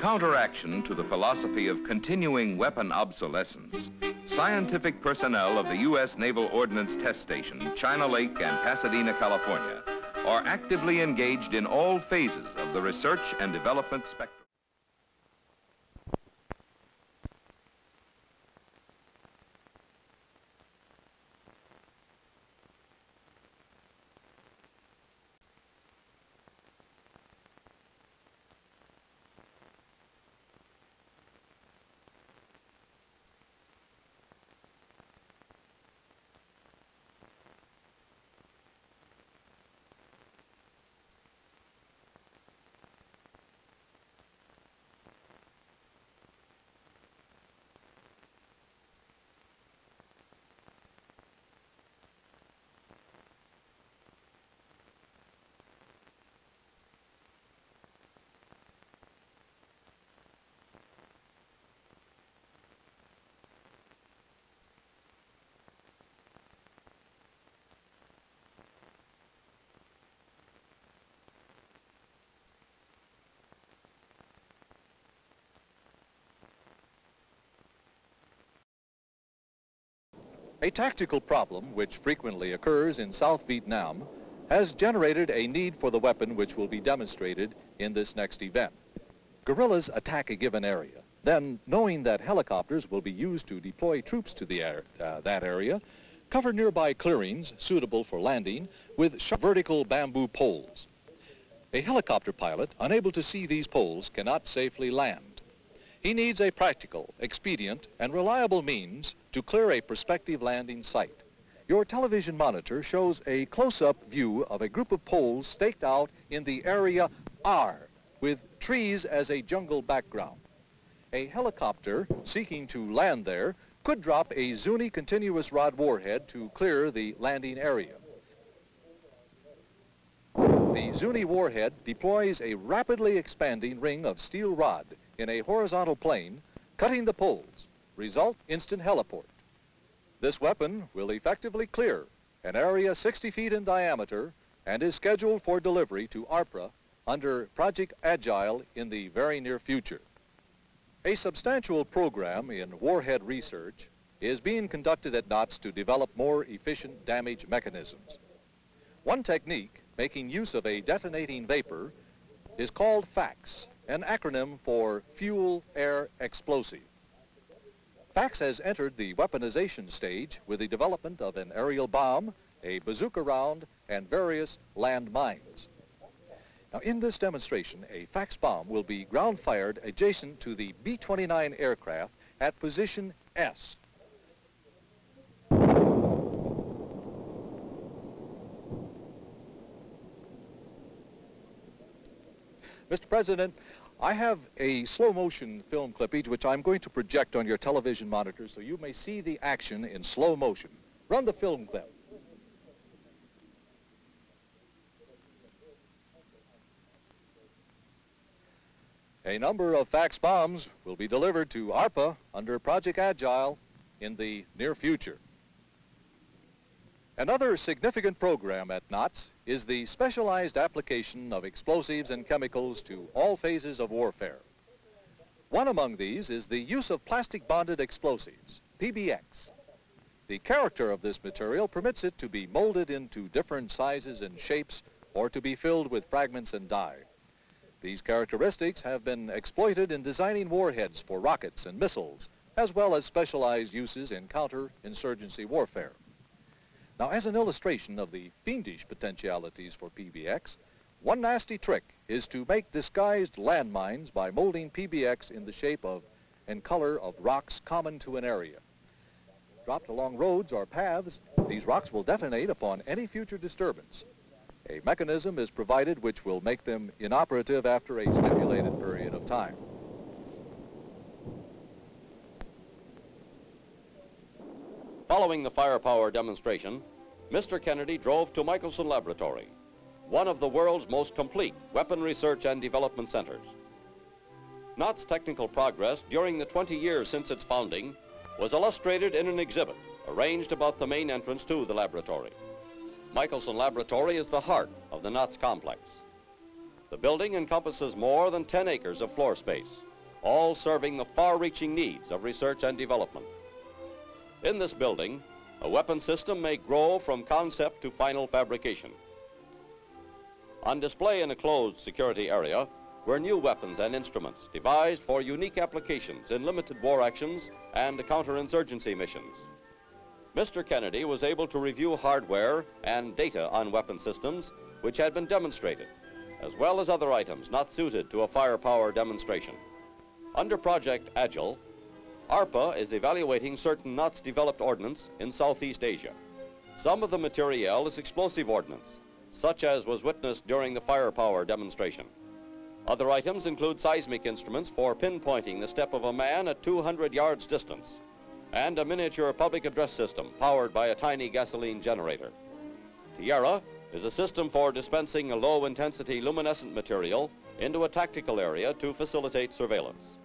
Counteraction to the philosophy of continuing weapon obsolescence, scientific personnel of the U.S. Naval Ordnance Test Station, China Lake and Pasadena, California, are actively engaged in all phases of the research and development spectrum. A tactical problem, which frequently occurs in South Vietnam, has generated a need for the weapon which will be demonstrated in this next event. Guerrillas attack a given area. Then, knowing that helicopters will be used to deploy troops to the air, uh, that area, cover nearby clearings suitable for landing with sharp vertical bamboo poles. A helicopter pilot, unable to see these poles, cannot safely land. He needs a practical, expedient, and reliable means to clear a prospective landing site. Your television monitor shows a close-up view of a group of poles staked out in the area R with trees as a jungle background. A helicopter seeking to land there could drop a Zuni continuous rod warhead to clear the landing area. The Zuni warhead deploys a rapidly expanding ring of steel rod in a horizontal plane, cutting the poles. Result, instant heliport. This weapon will effectively clear an area 60 feet in diameter and is scheduled for delivery to ARPA under Project Agile in the very near future. A substantial program in warhead research is being conducted at NOTS to develop more efficient damage mechanisms. One technique making use of a detonating vapor is called FAE, an acronym for Fuel Air Explosive. FAE has entered the weaponization stage with the development of an aerial bomb, a bazooka round, and various land mines. Now, in this demonstration, a FAE bomb will be ground-fired adjacent to the B-29 aircraft at position S. Mr. President, I have a slow motion film clippage which I'm going to project on your television monitor so you may see the action in slow motion. Run the film clip. A number of FAE bombs will be delivered to ARPA under Project Agile in the near future. Another significant program at NOTS is the specialized application of explosives and chemicals to all phases of warfare. One among these is the use of plastic bonded explosives, PBX. The character of this material permits it to be molded into different sizes and shapes or to be filled with fragments and dye. These characteristics have been exploited in designing warheads for rockets and missiles, as well as specialized uses in counter-insurgency warfare. Now, as an illustration of the fiendish potentialities for PBX, one nasty trick is to make disguised landmines by molding PBX in the shape of and color of rocks common to an area. Dropped along roads or paths, these rocks will detonate upon any future disturbance. A mechanism is provided which will make them inoperative after a stipulated period of time. Following the firepower demonstration, Mr. Kennedy drove to Michelson Laboratory, one of the world's most complete weapon research and development centers. NOTS' technical progress during the 20 years since its founding was illustrated in an exhibit arranged about the main entrance to the laboratory. Michelson Laboratory is the heart of the NOTS complex. The building encompasses more than 10 acres of floor space, all serving the far-reaching needs of research and development. In this building, a weapon system may grow from concept to final fabrication. On display in a closed security area were new weapons and instruments devised for unique applications in limited war actions and counterinsurgency missions. Mr. Kennedy was able to review hardware and data on weapon systems which had been demonstrated, as well as other items not suited to a firepower demonstration. Under Project Agile, ARPA is evaluating certain NOTS developed ordnance in Southeast Asia. Some of the materiel is explosive ordnance, such as was witnessed during the firepower demonstration. Other items include seismic instruments for pinpointing the step of a man at 200 yards distance, and a miniature public address system powered by a tiny gasoline generator. Tierra is a system for dispensing a low-intensity luminescent material into a tactical area to facilitate surveillance.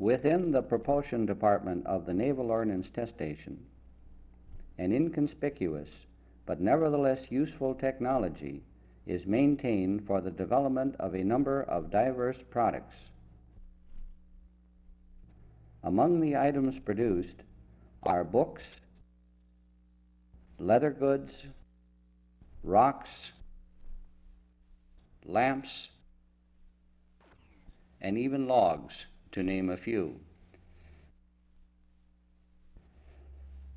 Within the propulsion department of the Naval Ordnance Test Station, an inconspicuous but nevertheless useful technology is maintained for the development of a number of diverse products. Among the items produced are books, leather goods, rocks, lamps, and even logs, to name a few.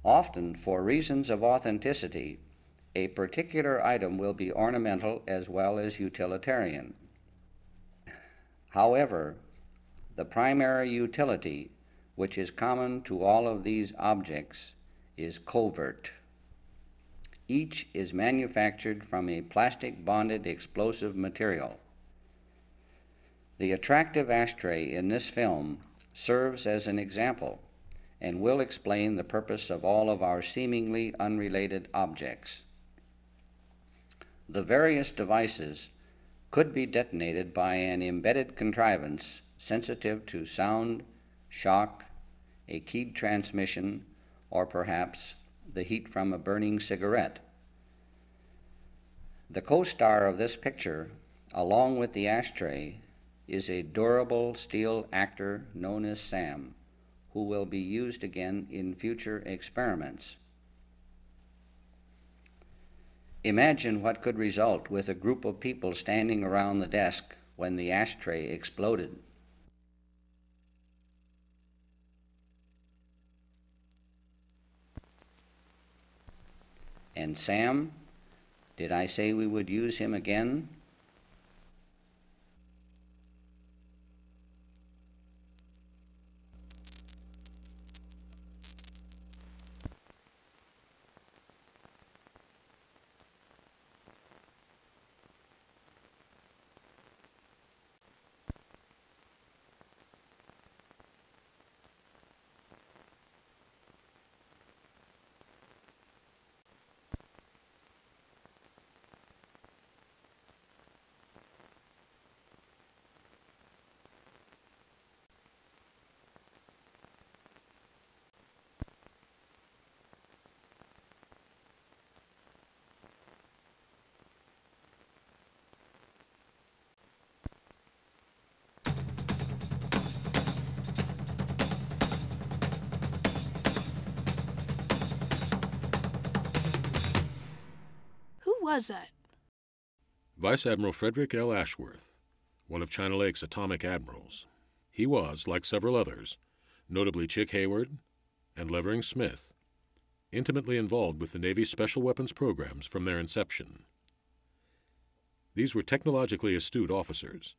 Often, for reasons of authenticity, a particular item will be ornamental as well as utilitarian. However, the primary utility, which is common to all of these objects, is covert. Each is manufactured from a plastic bonded explosive material. The attractive ashtray in this film serves as an example and will explain the purpose of all of our seemingly unrelated objects. The various devices could be detonated by an embedded contrivance sensitive to sound, shock, a keyed transmission, or perhaps the heat from a burning cigarette. The co star of this picture, along with the ashtray, is a durable steel actor known as Sam, who will be used again in future experiments. Imagine what could result with a group of people standing around the desk when the ashtray exploded. And Sam, did I say we would use him again? Was that? Vice Admiral Frederick L. Ashworth, one of China Lake's atomic admirals. He was, like several others, notably Chick Hayward and Levering Smith, intimately involved with the Navy's special weapons programs from their inception. These were technologically astute officers,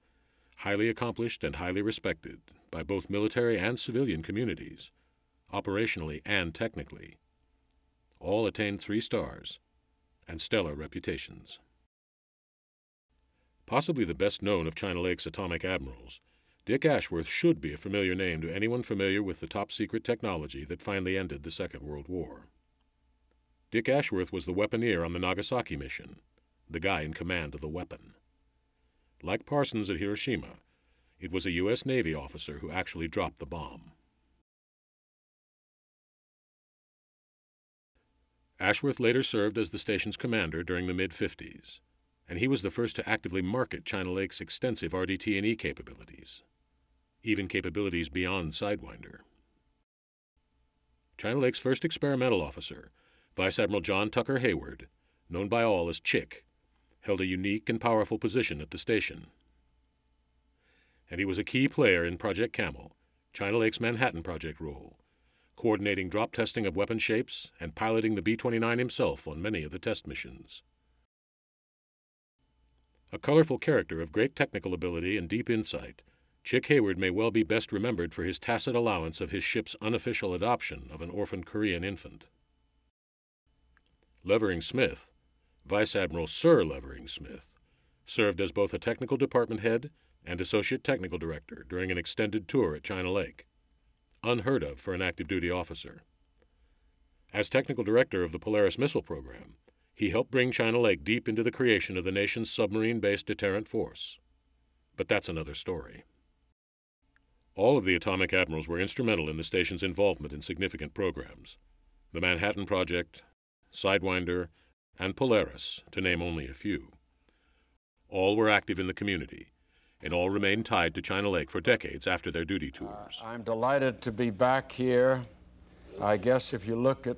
highly accomplished and highly respected by both military and civilian communities, operationally and technically. All attained three stars and stellar reputations. Possibly the best known of China Lake's atomic admirals, Dick Ashworth should be a familiar name to anyone familiar with the top secret technology that finally ended the Second World War. Dick Ashworth was the weaponeer on the Nagasaki mission, the guy in command of the weapon. Like Parsons at Hiroshima, it was a U.S. Navy officer who actually dropped the bomb. Ashworth later served as the station's commander during the mid 50s, and he was the first to actively market China Lake's extensive RDT&E capabilities, even capabilities beyond Sidewinder. China Lake's first experimental officer, Vice Admiral John Tucker Hayward, known by all as Chick, held a unique and powerful position at the station. And he was a key player in Project Camel, China Lake's Manhattan Project role, coordinating drop testing of weapon shapes and piloting the B 29 himself on many of the test missions. A colorful character of great technical ability and deep insight, Chick Hayward may well be best remembered for his tacit allowance of his ship's unofficial adoption of an orphaned Korean infant. Levering Smith, Vice Admiral Sir Levering Smith, served as both a technical department head and associate technical director during an extended tour at China Lake, unheard of for an active duty officer. As technical director of the Polaris missile program, he helped bring China Lake deep into the creation of the nation's submarine based deterrent force. But that's another story. All of the atomic admirals were instrumental in the station's involvement in significant programs. The Manhattan Project, Sidewinder, and Polaris, to name only a few. All were active in the community, and all remained tied to China Lake for decades after their duty tours. Uh, I'm delighted to be back here. I guess if you look at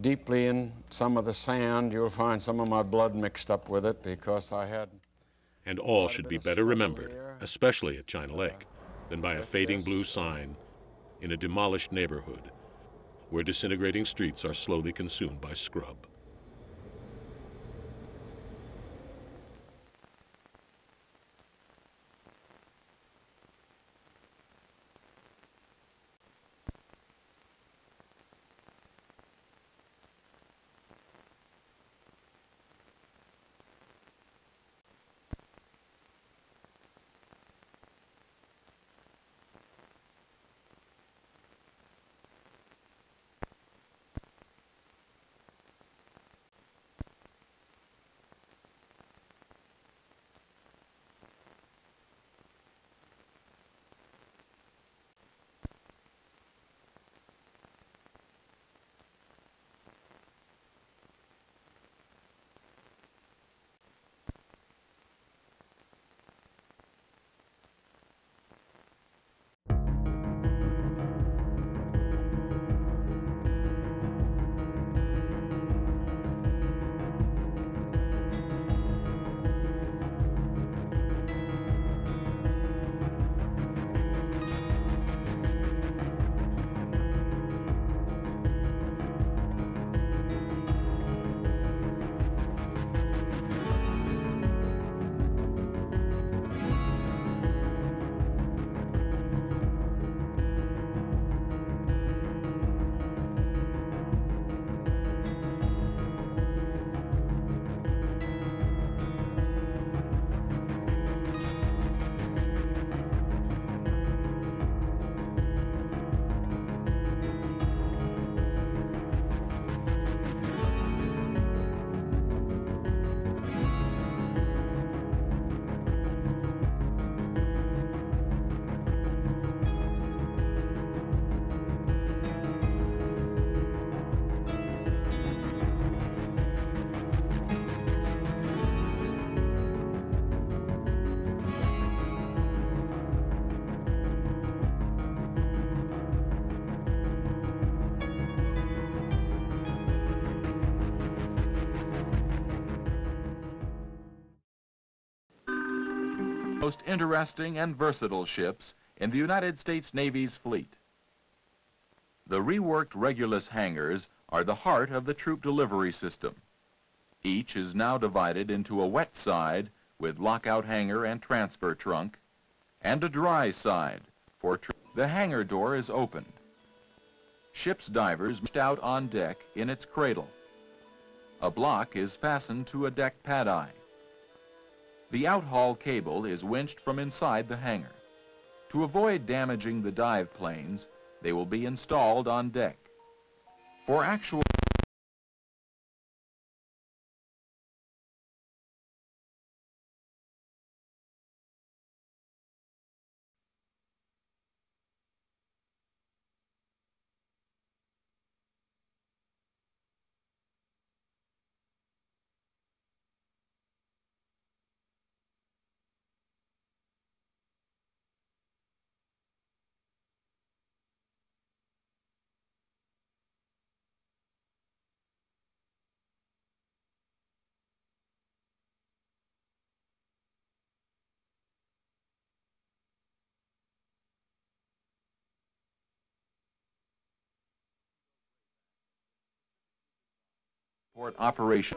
deeply in some of the sand, you'll find some of my blood mixed up with it because I had. And all should be better remembered, especially at China Lake, than by a fading blue sign in a demolished neighborhood where disintegrating streets are slowly consumed by scrub. Interesting and versatile ships in the United States Navy's fleet. The reworked Regulus hangars are the heart of the troop delivery system. Each is now divided into a wet side with lockout hangar and transfer trunk, and a dry side for the hangar door is opened. Ship's divers out on deck in its cradle. A block is fastened to a deck pad eye. The outhaul cable is winched from inside the hangar. To avoid damaging the dive planes, they will be installed on deck. For actual support operation.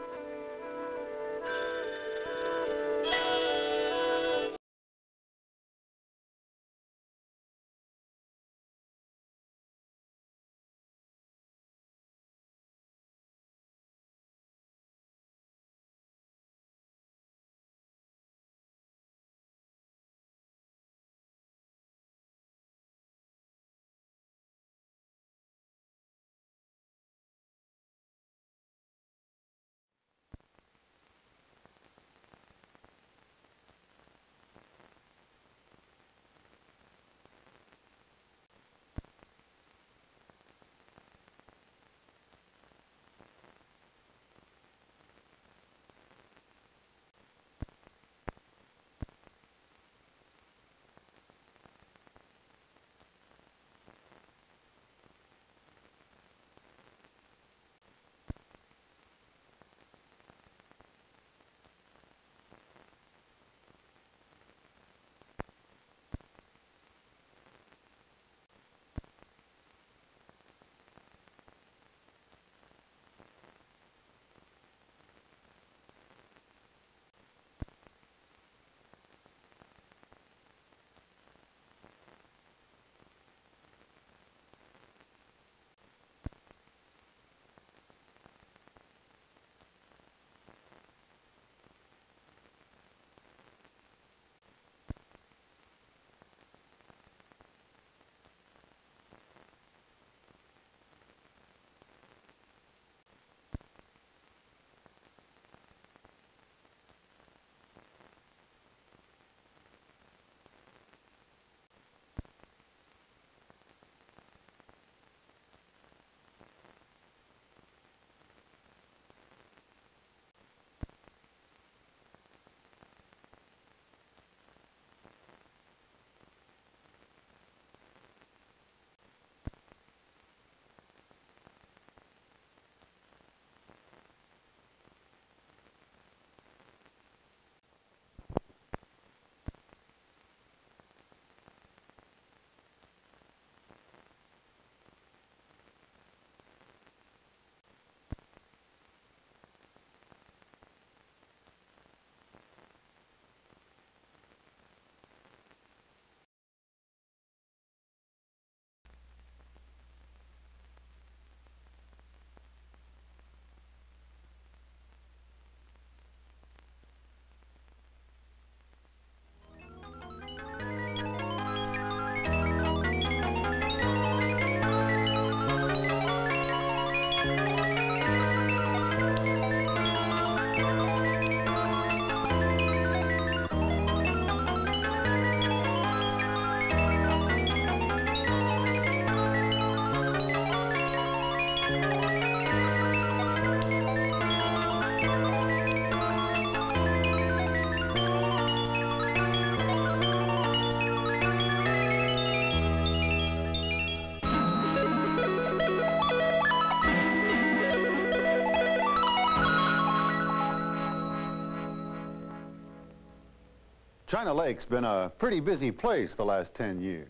China Lake's been a pretty busy place the last 10 years.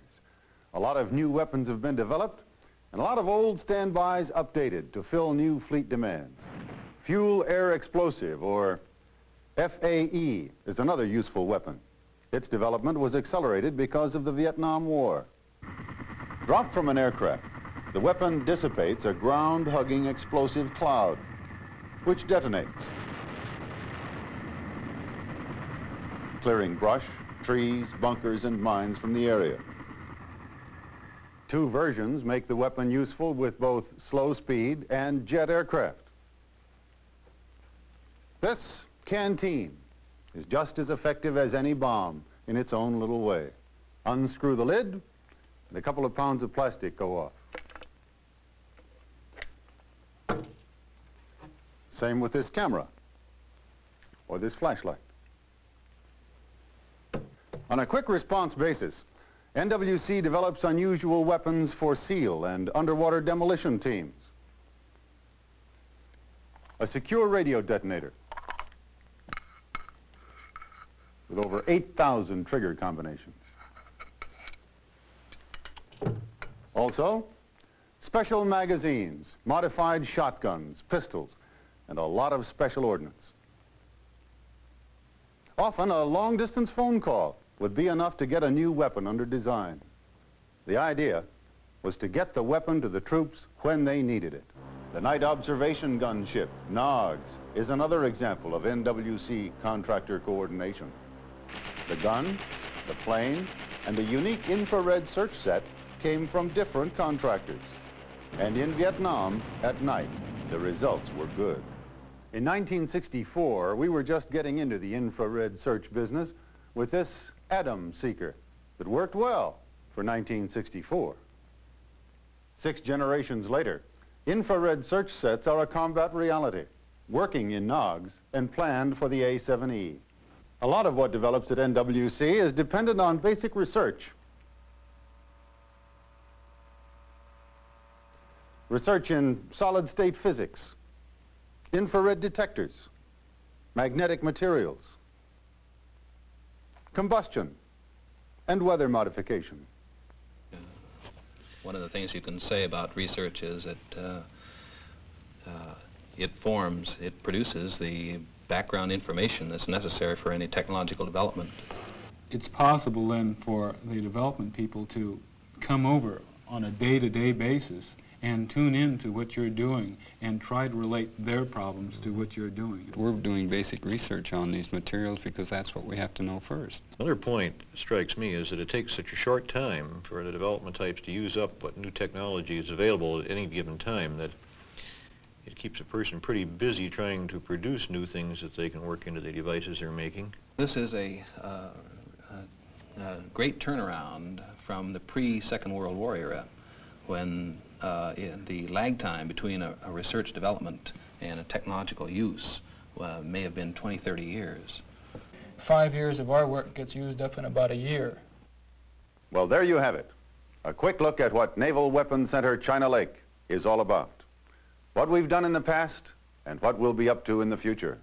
A lot of new weapons have been developed and a lot of old standbys updated to fill new fleet demands. Fuel Air Explosive, or FAE, is another useful weapon. Its development was accelerated because of the Vietnam War. Dropped from an aircraft, the weapon dissipates a ground-hugging explosive cloud, which detonates. Clearing brush, trees, bunkers, and mines from the area. Two versions make the weapon useful with both slow speed and jet aircraft. This canteen is just as effective as any bomb in its own little way. Unscrew the lid, and a couple of pounds of plastic go off. Same with this camera, or this flashlight. On a quick response basis, NWC develops unusual weapons for SEAL and underwater demolition teams. A secure radio detonator with over 8,000 trigger combinations. Also, special magazines, modified shotguns, pistols, and a lot of special ordnance. Often a long-distance phone call would be enough to get a new weapon under design. The idea was to get the weapon to the troops when they needed it. The Night Observation Gunship, NOGS, is another example of NWC contractor coordination. The gun, the plane, and a unique infrared search set came from different contractors. And in Vietnam, at night, the results were good. In 1964, we were just getting into the infrared search business with this Atom Seeker that worked well for 1964. Six generations later, infrared search sets are a combat reality, working in NOGS and planned for the A7E. A lot of what develops at NWC is dependent on basic research. Research in solid-state physics, infrared detectors, magnetic materials, combustion, and weather modification. One of the things you can say about research is that uh, uh, it forms, it produces the background information that's necessary for any technological development. It's possible then for the development people to come over on a day-to-day -day basis and tune in to what you're doing and try to relate their problems to what you're doing. We're doing basic research on these materials because that's what we have to know first. Another point strikes me is that it takes such a short time for the development types to use up what new technology is available at any given time that it keeps a person pretty busy trying to produce new things that they can work into the devices they're making. This is a, uh, a, a great turnaround from the pre-Second World War era when uh, the lag time between a, a, research development and a technological use uh, may have been 20, 30 years. Five years of our work gets used up in about a year. Well, there you have it. A quick look at what Naval Weapons Center China Lake is all about. What we've done in the past and what we'll be up to in the future.